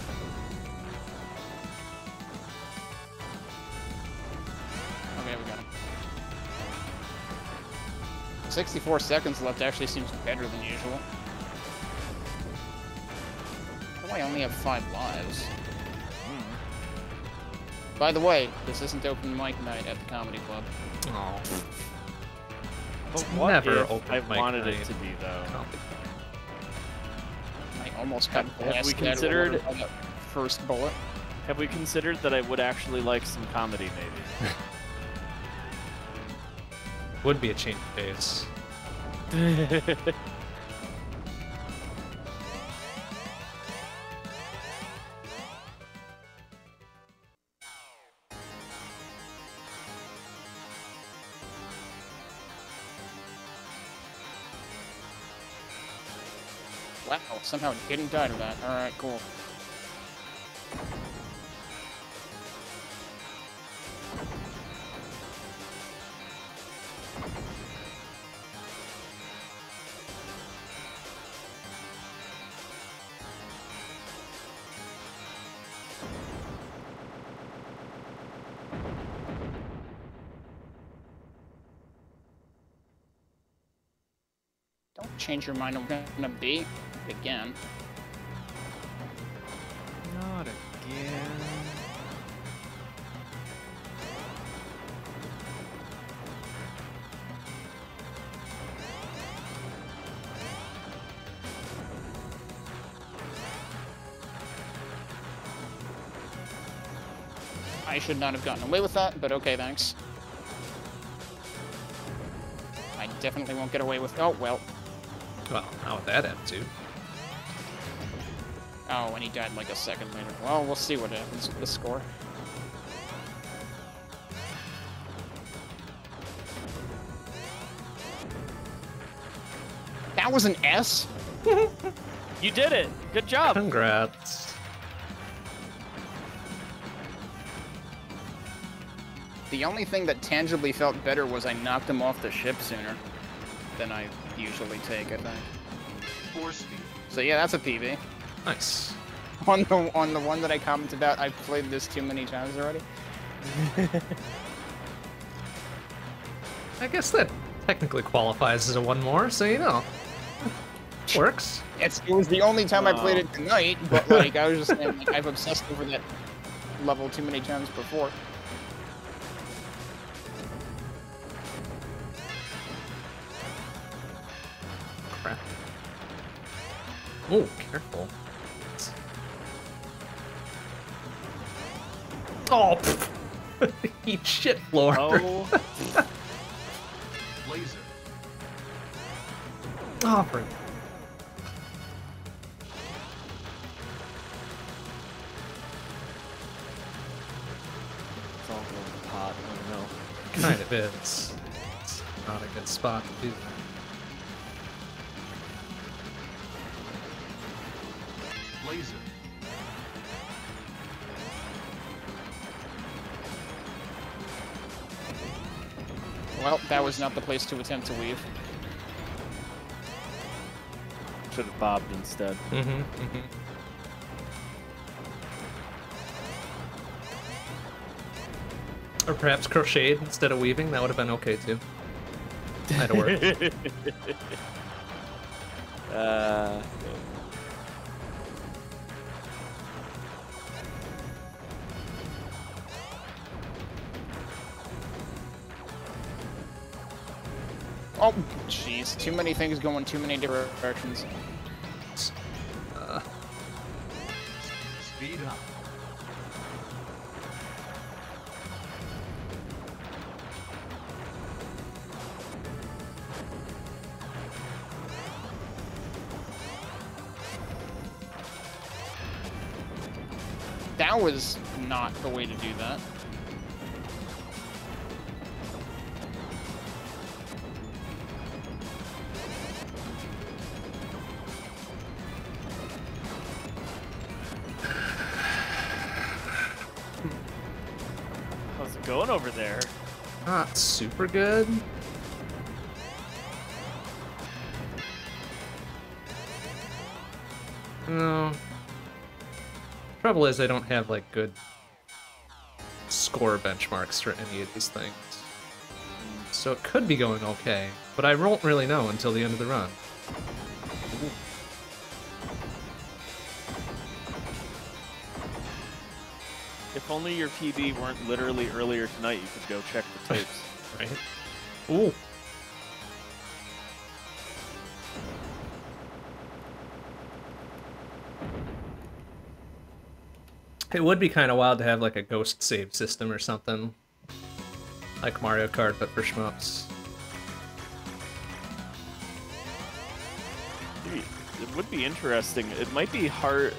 Okay, we got him. 64 seconds left actually seems better than usual. How do I only have five lives? By the way, this isn't open mic night at the comedy club. Oh, But It's what never if open I mic wanted night. it to be though. I almost got Have- have we blasted out of considered- water by that first bullet. Have we considered that I would actually like some comedy, maybe? would be a change of pace. somehow didn't die to that. Alright, cool. Change your mind, I'm gonna be again. Not again. I should not have gotten away with that, but okay, thanks. I definitely won't get away with. Oh well. Well, not with that attitude. Oh, and he died like a second later. Well, we'll see what happens with the score. That was an S? You did it. Good job. Congrats. The only thing that tangibly felt better was I knocked him off the ship sooner than I usually take, I think. Force field. So yeah, that's a PB. Nice. On the on the one that I commented about, I've played this too many times already. I guess that technically qualifies as a one more, so you know. Works. It's it was the only time I played it tonight, but like I was just saying, like, I've obsessed over that level too many times before. Oh, careful. Oh, pfft. eat shit floor. Oh, Laser. Oh, for it's all going to pot. Oh no. kind of is. It's not a good spot to do that. Not the place to attempt to weave. Should have bobbed instead. Mm-hmm, mm-hmm. Or perhaps crocheted instead of weaving. That would have been okay too. Might have worked. uh, Oh, jeez, too many things going too many different directions. Uh, Speed up. That was not the way to do that. Not super good. No. Trouble is, I don't have like good score benchmarks for any of these things. So it could be going okay, but I won't really know until the end of the run. Only your PB weren't literally earlier tonight, you could go check the tapes. Right? Ooh. It would be kind of wild to have like a ghost save system or something. Like Mario Kart, but for shmups. It would be interesting. It might be hard,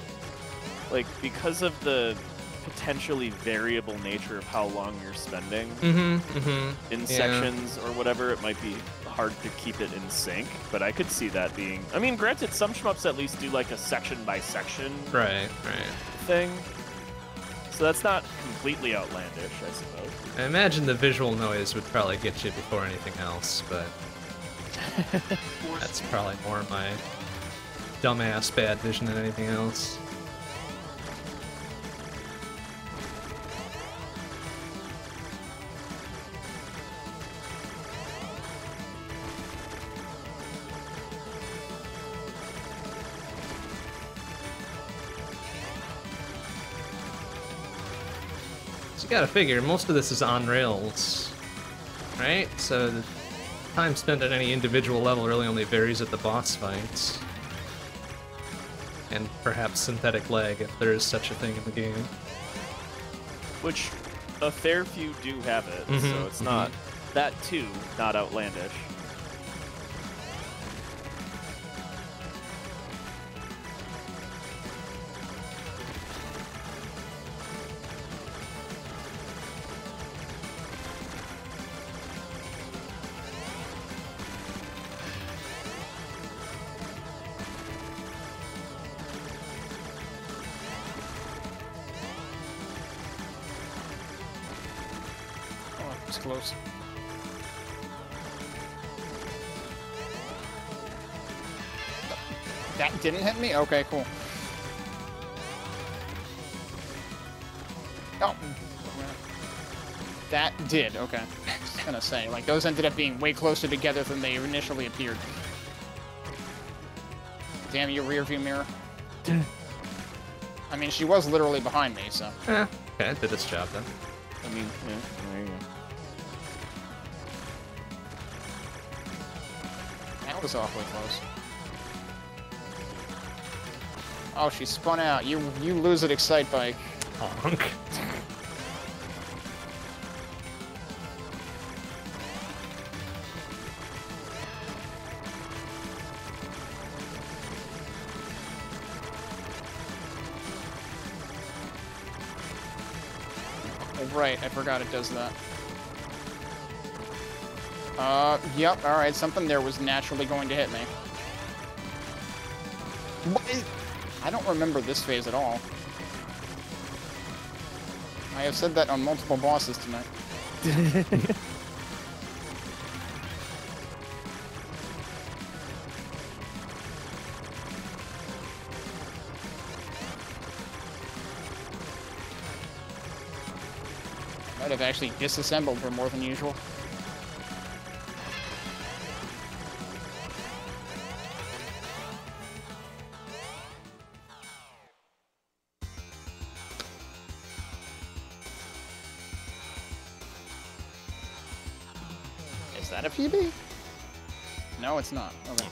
like because of the potentially variable nature of how long you're spending Mm-hmm, mm-hmm. in Yeah. sections or whatever. It might be hard to keep it in sync, but I could see that being. I mean, granted, some shmups at least do like a section by section Right, right. thing, so that's not completely outlandish, I suppose. I imagine the visual noise would probably get you before anything else, but that's probably more my dumbass bad vision than anything else. Gotta figure, most of this is on rails, right? So the time spent at any individual level really only varies at the boss fights. And perhaps synthetic lag, if there is such a thing in the game. Which a fair few do have it, Mhm, so it's not that too not outlandish. Didn't hit me? Okay, cool. Oh. That did, okay. I was gonna say, like, those ended up being way closer together than they initially appeared. Damn you, rear view mirror. I mean, she was literally behind me, so. Eh, okay, it did its job then. I mean, yeah, there you go. That was awfully close. Oh, she spun out. You you lose at Excitebike. Honk. Oh, right, I forgot it does that. Uh, yep, alright, something there was naturally going to hit me. What is... I don't remember this phase at all. I have said that on multiple bosses tonight. Might have actually disassembled her more than usual. It's not. Okay.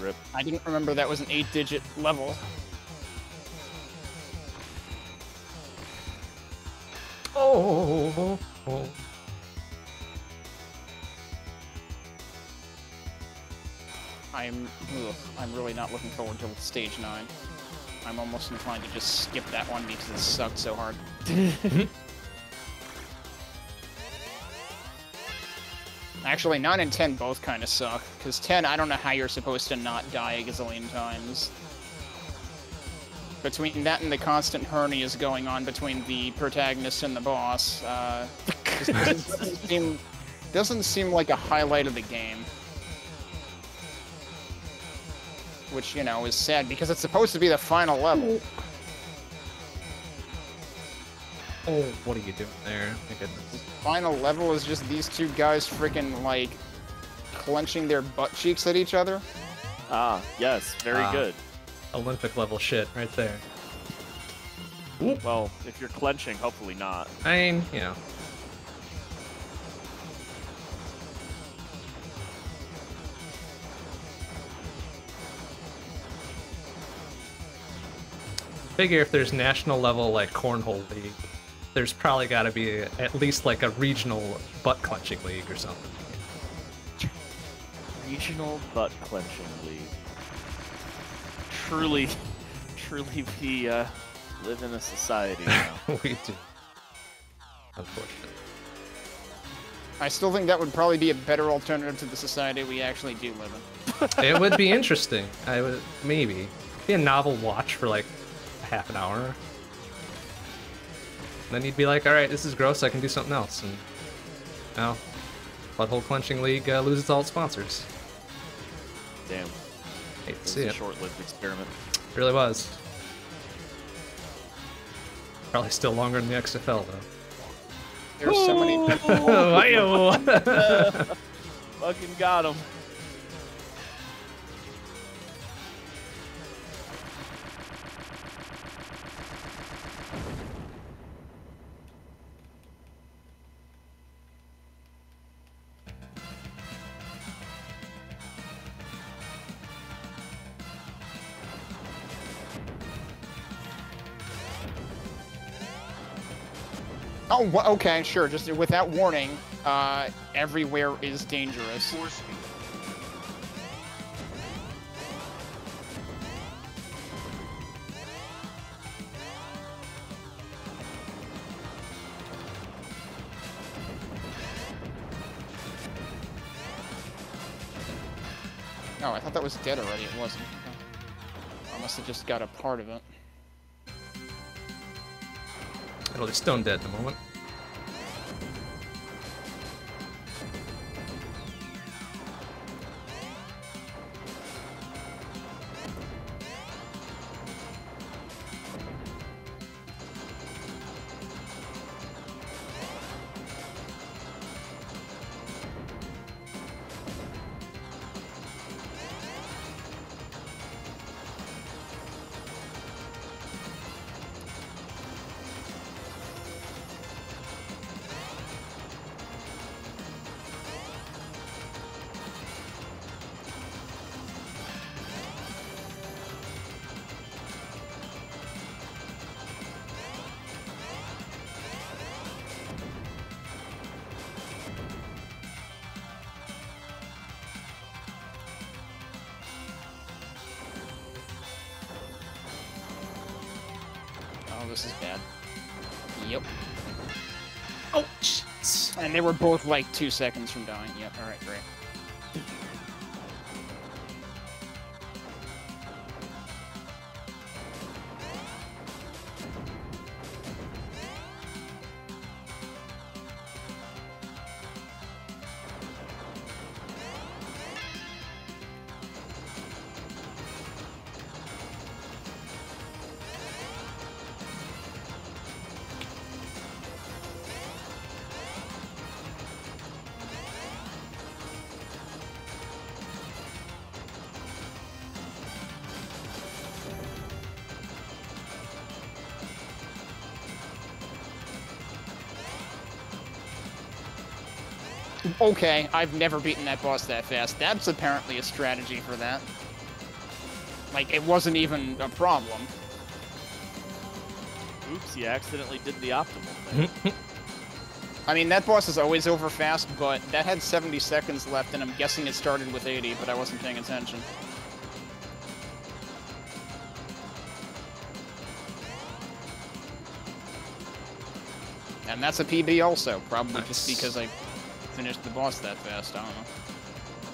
Rip. I didn't remember that was an eight-digit level. Oh, oh. I'm, ugh, I'm really not looking forward to stage nine. I'm almost inclined to just skip that one because it sucked so hard. Actually, 9 and 10 both kind of suck, because 10, I don't know how you're supposed to not die a gazillion times. Between that and the constant hernias going on between the protagonist and the boss, uh, doesn't seem, doesn't seem like a highlight of the game. Which, you know, is sad, because it's supposed to be the final level. Oh, what are you doing there? My goodness. final level is just these two guys freaking like clenching their butt cheeks at each other. Ah, yes, very Ah. good. Olympic level shit right there. Well, if you're clenching, hopefully not. I mean, you know. Figure if there's national level like cornhole league, there's probably got to be a, at least like a regional butt clenching league or something. Regional butt clenching league. Truly, truly, we uh, live in a society now. we do. Unfortunately. I still think that would probably be a better alternative to the society we actually do live in. it would be interesting. I would maybe be a novel watch for like a half an hour. And then you'd be like, all right, this is gross. I can do something else. And now, Butthole Clenching League uh, loses all its sponsors. Damn, Hate to it's see a it. short-lived experiment. It really was. Probably still longer than the XFL though. There's so many. Oh. Fucking got him. Oh, okay, sure. Just without warning, uh, everywhere is dangerous. Oh, I thought that was dead already. It wasn't. I must have just got a part of it. It'll be stone dead in a moment. They were both like two seconds from dying. Yep. All right, great. Okay, I've never beaten that boss that fast. That's apparently a strategy for that. Like, it wasn't even a problem. Oops, you accidentally did the optimal thing. I mean, that boss is always over fast, but that had 70 seconds left, and I'm guessing it started with 80, but I wasn't paying attention. And that's a PB also, probably just because I finished the boss that fast, I don't know.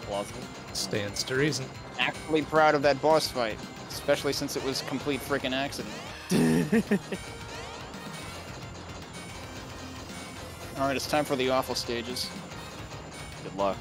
Plausible. Stands to reason. Actually proud of that boss fight, especially since it was complete freaking accident. Alright, it's time for the awful stages. Good luck.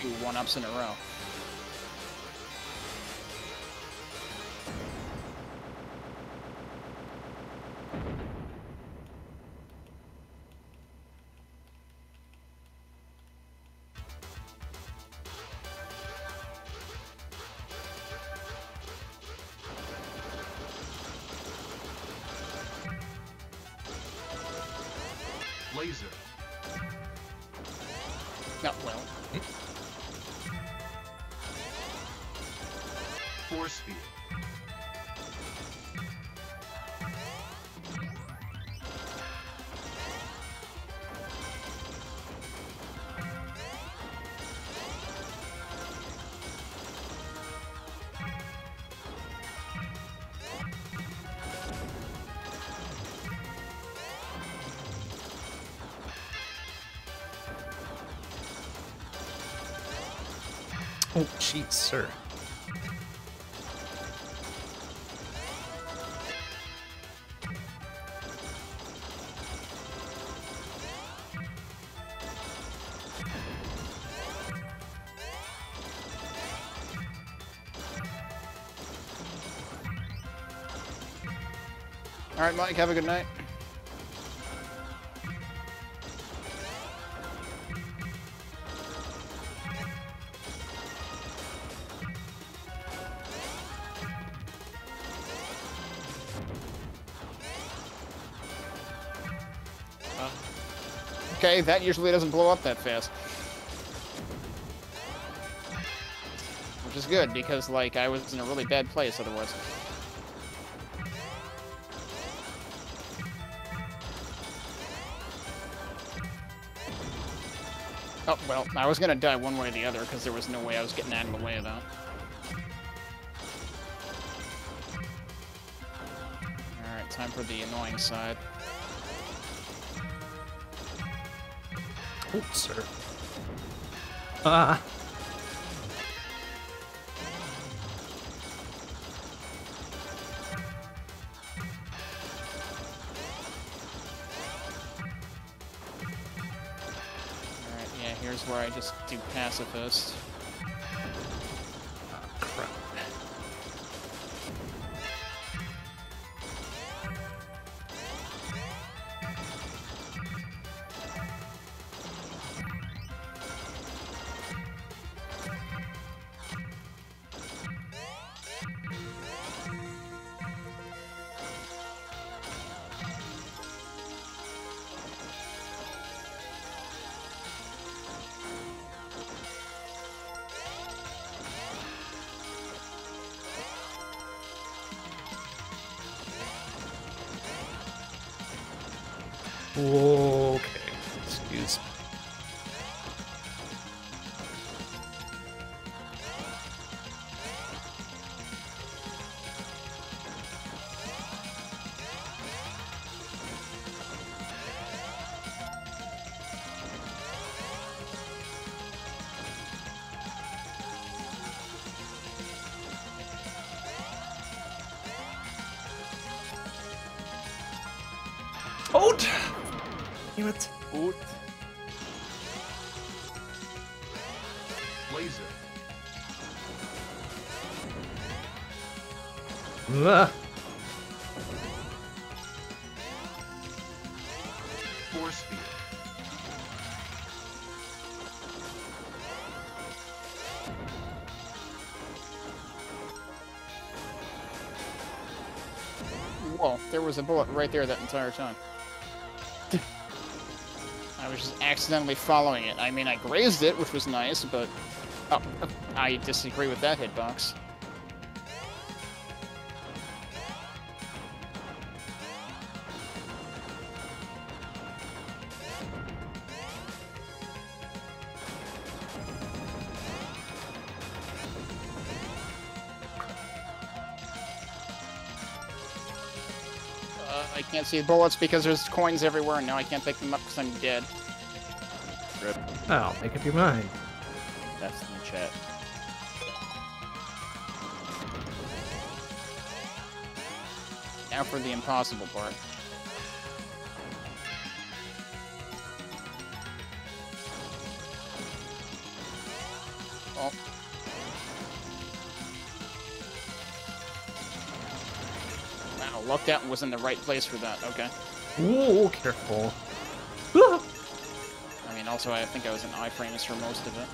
Two one-ups in a row. sheet, sir. All right, Mike, have a good night. Okay, that usually doesn't blow up that fast. Which is good, because, like, I was in a really bad place otherwise. Oh, well, I was gonna die one way or the other, because there was no way I was getting out of the way of that. Alright, time for the annoying side. Oops, sir. Ah. Alright, yeah, here's where I just do pacifist. Was a bullet right there that entire time. I was just accidentally following it. I mean, I grazed it, which was nice, but... Oh, I disagree with that hitbox. See bullets because there's coins everywhere, and now I can't pick them up because I'm dead. Oh, make up your mind. That's in the chat. Now for the impossible part. Was in the right place for that. Okay. Ooh, careful. I mean, also, I think I was in iframes for most of it.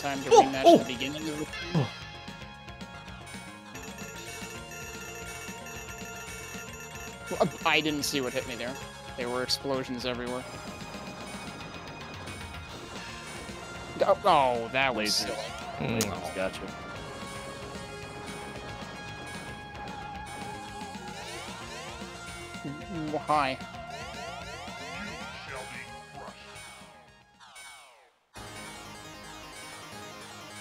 Time to Oh, rematch oh. the beginning of the Oh. I didn't see what hit me there. There were explosions everywhere. Oh, oh, that was Laser. silly. Mm. Gotcha. Why? Shall be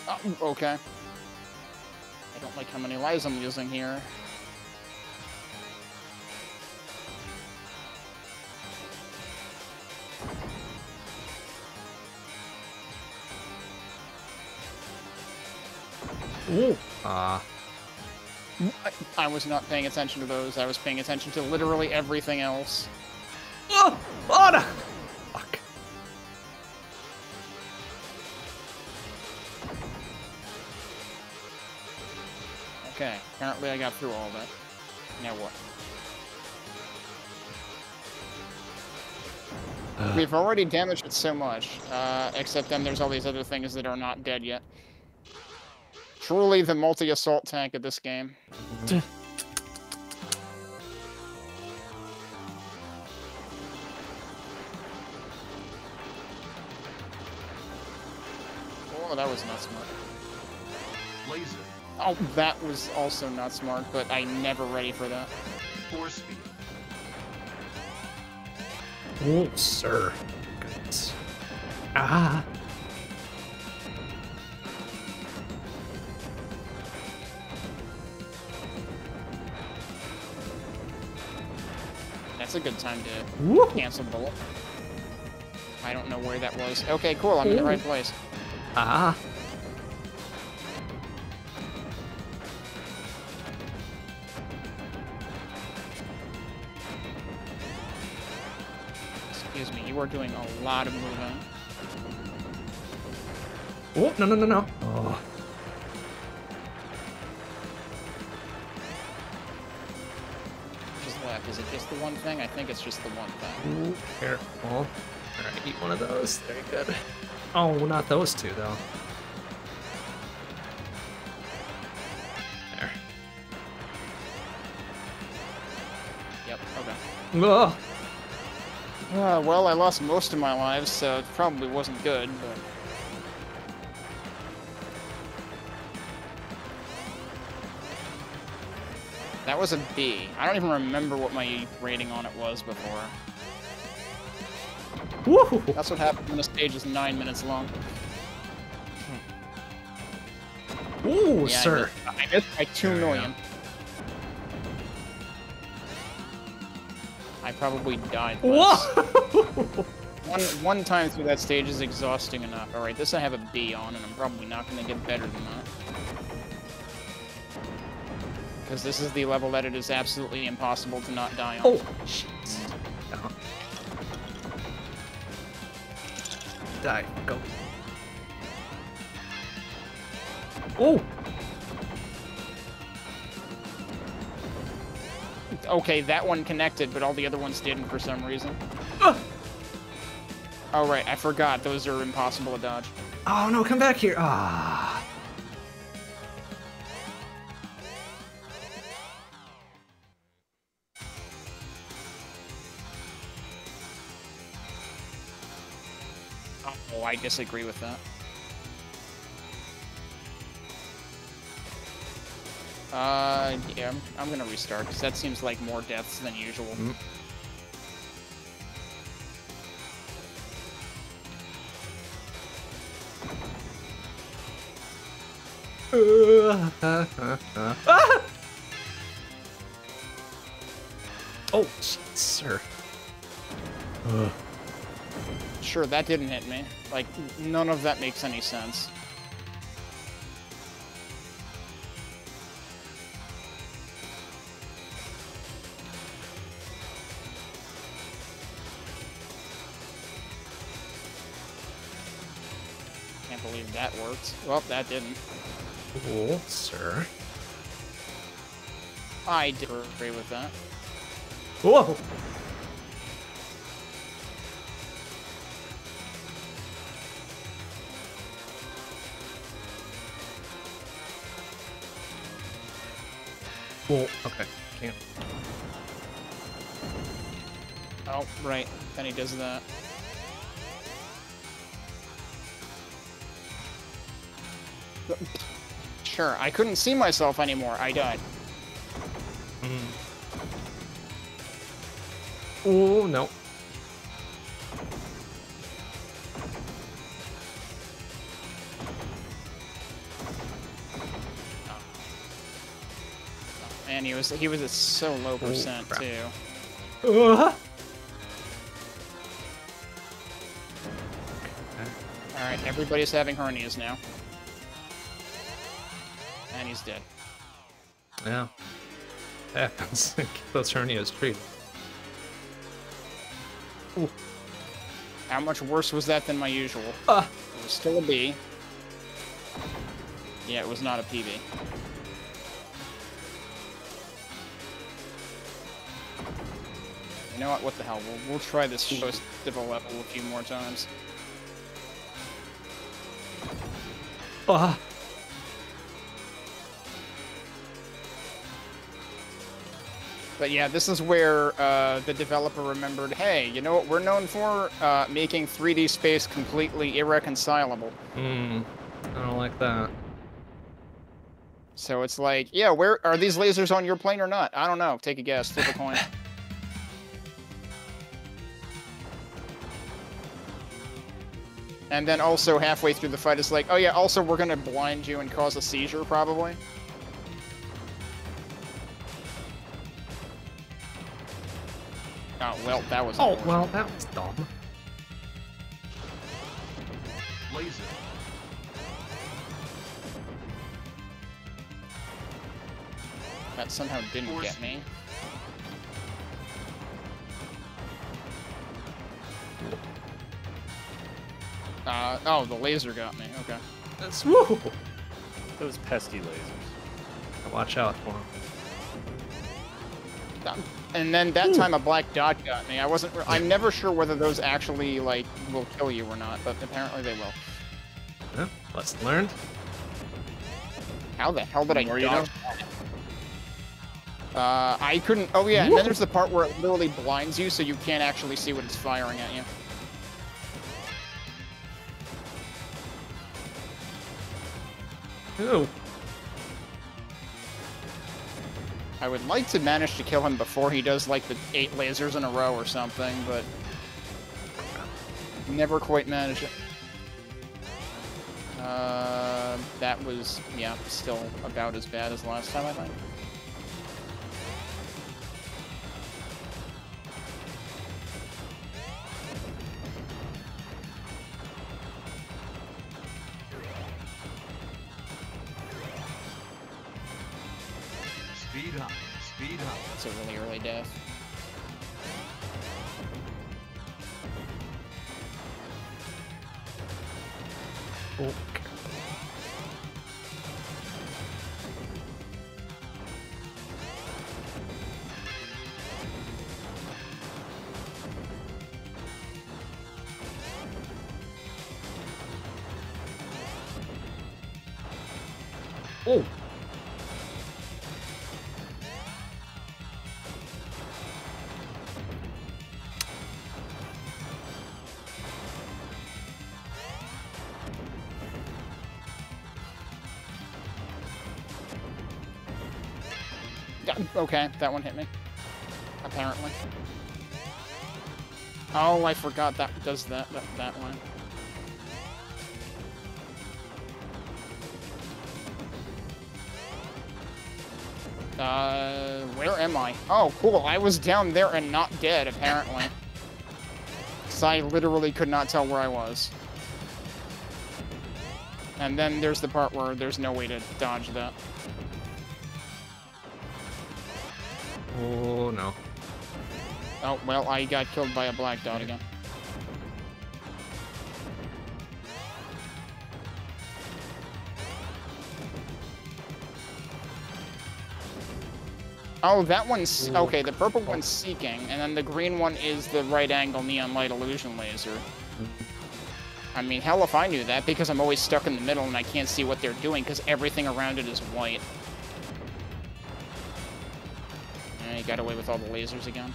crushed. Oh, okay. I don't like how many lives I'm losing here. Ooh. Ah. I, I was not paying attention to those. I was paying attention to literally everything else. Oh, oh no. Fuck. Okay, apparently I got through all that. Now what? We've already damaged it so much, uh, except then there's all these other things that are not dead yet. Truly the multi-assault tank of this game. Oh, that was not smart. Laser. Oh, that was also not smart, but I never ready for that. Force field. Oh, sir. Goodness. Ah. A good time to Woo. cancel bullet. I don't know where that was. Okay, cool. I'm in the right place. Ah. Excuse me. You are doing a lot of moving. Oh, no, no, no, no. One thing? I think it's just the one thing. Ooh, careful. Alright, eat one of those. Very good. Oh, not those two, though. There. Yep. Okay. Ugh. Uh, well, I lost most of my lives, so it probably wasn't good, but. That was a B. I don't even remember what my rating on it was before. Woo! That's what happens when a stage is nine minutes long. Hmm. Ooh, Yeah, sir. I missed, I missed by two million. I probably died. Whoa! One, one time through that stage is exhausting enough. Alright, this I have a B on, and I'm probably not going to get better than that. Because this is the level that it is absolutely impossible to not die on. oh, shit. Oh. Die. Go. Oh! Okay, that one connected, but all the other ones didn't for some reason. Ugh. Oh, right, I forgot. Those are impossible to dodge. Oh no, come back here. Ah. Disagree with that. Uh, yeah, I'm, I'm gonna restart, because that seems like more deaths than usual. Mm. Ah! Oh, shit, sir. Ugh. Sure, that didn't hit me. Like, none of that makes any sense. Can't believe that worked. Well, that didn't. Oh, sir. I did agree with that. Whoa! Well, okay. Can't. Oh, right. Then he does that. Sure, I couldn't see myself anymore. I died. Oh, no. Was he was at so low percent crap. too. Ugh. All right, everybody's having hernias now, and he's dead. Yeah. Happens. Keep those hernias treated. Ooh. How much worse was that than my usual? Ah. It was still a B. Yeah, it was not a PB. You know what? What the hell? We'll, we'll try this first civil level a few more times. Ah. But yeah, this is where uh, the developer remembered, hey, you know what we're known for? Uh, making 3D space completely irreconcilable. Hmm. I don't like that. So it's like, yeah, where are these lasers on your plane or not? I don't know. Take a guess. Flip a coin. and then also halfway through the fight, it's like, oh yeah, also we're gonna blind you and cause a seizure probably. Oh well, that was. Oh unfortunate. well, that was dumb. Laser. That somehow didn't Force get me. Uh, oh, the laser got me. Okay. That's woo. Those pesky lasers. Watch out for him. Um, And then that time a black dot got me. I wasn't. I'm never sure whether those actually like will kill you or not, but apparently they will. Huh? Lesson learned. How the hell did I More you dodge that? Uh, I couldn't. Oh yeah, and then there's the part where it literally blinds you, so you can't actually see what it's firing at you. I would like to manage to kill him before he does like the eight lasers in a row or something, but never quite managed it. Uh, that was yeah, still about as bad as last time I think. Okay, that one hit me. Apparently. Oh, I forgot that does that that, that one. Uh, where am I? Oh, cool. I was down there and not dead, apparently. Because I literally could not tell where I was. And then there's the part where there's no way to dodge that. Oh, well, I got killed by a black dot again. Oh, that one's... Okay, the purple oh. one's Seeking, and then the green one is the right-angle neon light illusion laser. I mean, hell if I knew that, because I'm always stuck in the middle and I can't see what they're doing, because everything around it is white. Yeah, he got away with all the lasers again.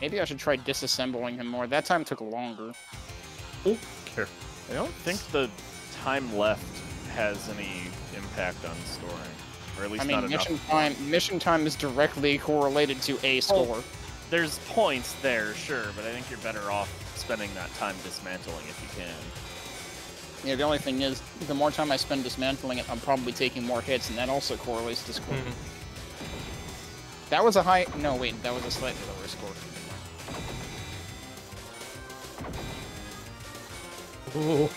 Maybe I should try disassembling him more. That time took longer. Oh, careful. I don't think the time left has any impact on scoring, or at least I not mean, enough. mission time mission time is directly correlated to a score. There's points there, sure, but I think you're better off spending that time dismantling if you can. Yeah, the only thing is, the more time I spend dismantling it, I'm probably taking more hits, and that also correlates to score. Mhm. That was a high. No, wait, that was a slightly lower score. Oh.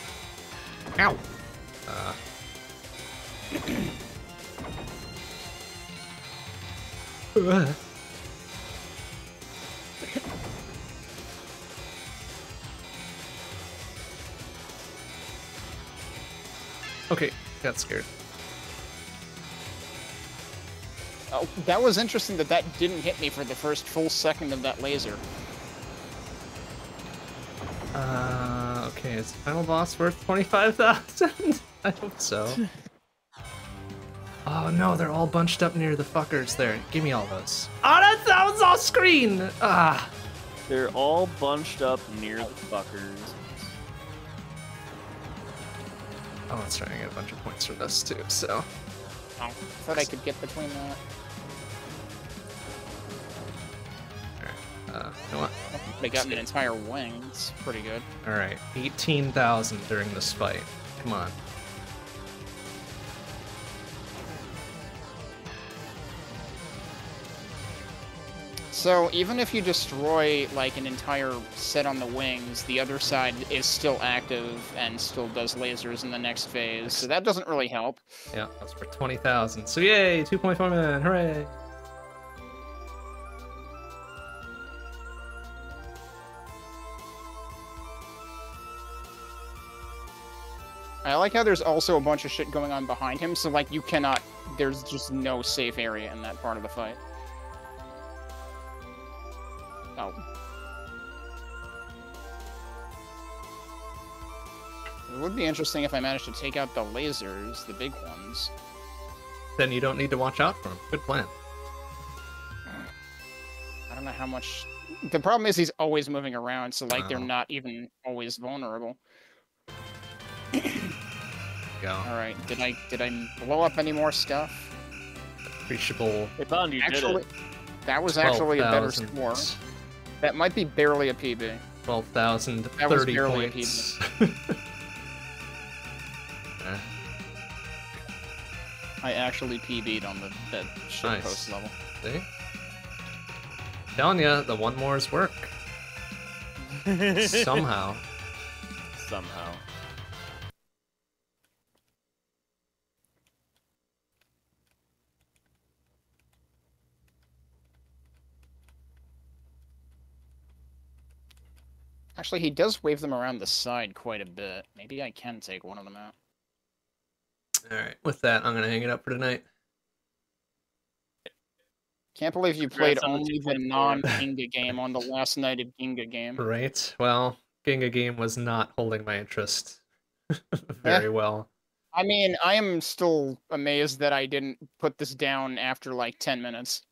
Ow. Uh, okay, got scared. Oh, that was interesting that that didn't hit me for the first full second of that laser. Uh, okay, is final boss worth 25,000? I hope so. Oh no, they're all bunched up near the fuckers there. Give me all those. Oh, that, that was off screen! Ah. They're all bunched up near the fuckers. Oh, let's try and get a bunch of points from this too, so. Oh, thought I could get between that. Uh, you know what? They got an entire wing. It's pretty good. Alright, 18,000 during this fight. Come on. So even if you destroy like an entire set on the wings, the other side is still active and still does lasers in the next phase. So that doesn't really help. Yeah, that's for 20,000. So yay, 2.4 million, hooray! Like how there's also a bunch of shit going on behind him, so like you cannot there's just no safe area in that part of the fight. Oh. It would be interesting if I managed to take out the lasers, the big ones. Then you don't need to watch out for him. Good plan. I don't know how much. The problem is he's always moving around, so like they're Oh. not even always vulnerable. Go. All right, did I did I blow up any more stuff? Appreciable. Hey, Bond, you Actually, did it. that was actually a better 12,000 score. That might be barely a PB. 12,030 That was barely a points. Eh, I actually PB'd on the that shit Nice. post level. see? Telling you, the one more's work. Somehow. Somehow. Actually, he does wave them around the side quite a bit. Maybe I can take one of them out. Alright, with that, I'm gonna hang it up for tonight. Can't believe you played Congrats on the only the non-Ginga game on the last night of Ginga game. Right? Well, Ginga Game was not holding my interest very eh. well. I mean, I am still amazed that I didn't put this down after like 10 minutes.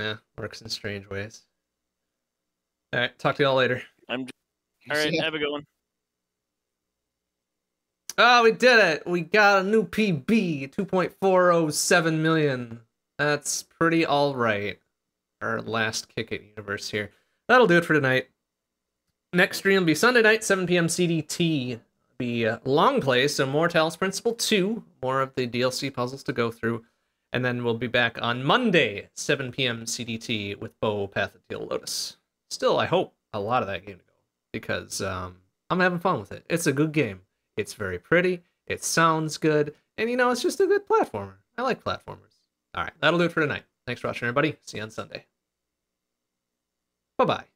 Yeah, works in strange ways. Alright, talk to y'all later. I'm. j- All right, have a good one. Oh, we did it! We got a new PB, 2.407 million. That's pretty alright. Our last kick at universe here. That'll do it for tonight. Next stream will be Sunday night, 7 p.m. CDT. Be long play, so more Talos Principle 2, more of the DLC puzzles to go through. And then we'll be back on Monday, 7 p.m. CDT with Bo Path of Teal Lotus. Still, I hope a lot of that game to go because um, I'm having fun with it. It's a good game. It's very pretty. It sounds good. And, you know, it's just a good platformer. I like platformers. All right, that'll do it for tonight. Thanks for watching, everybody. See you on Sunday. Bye bye.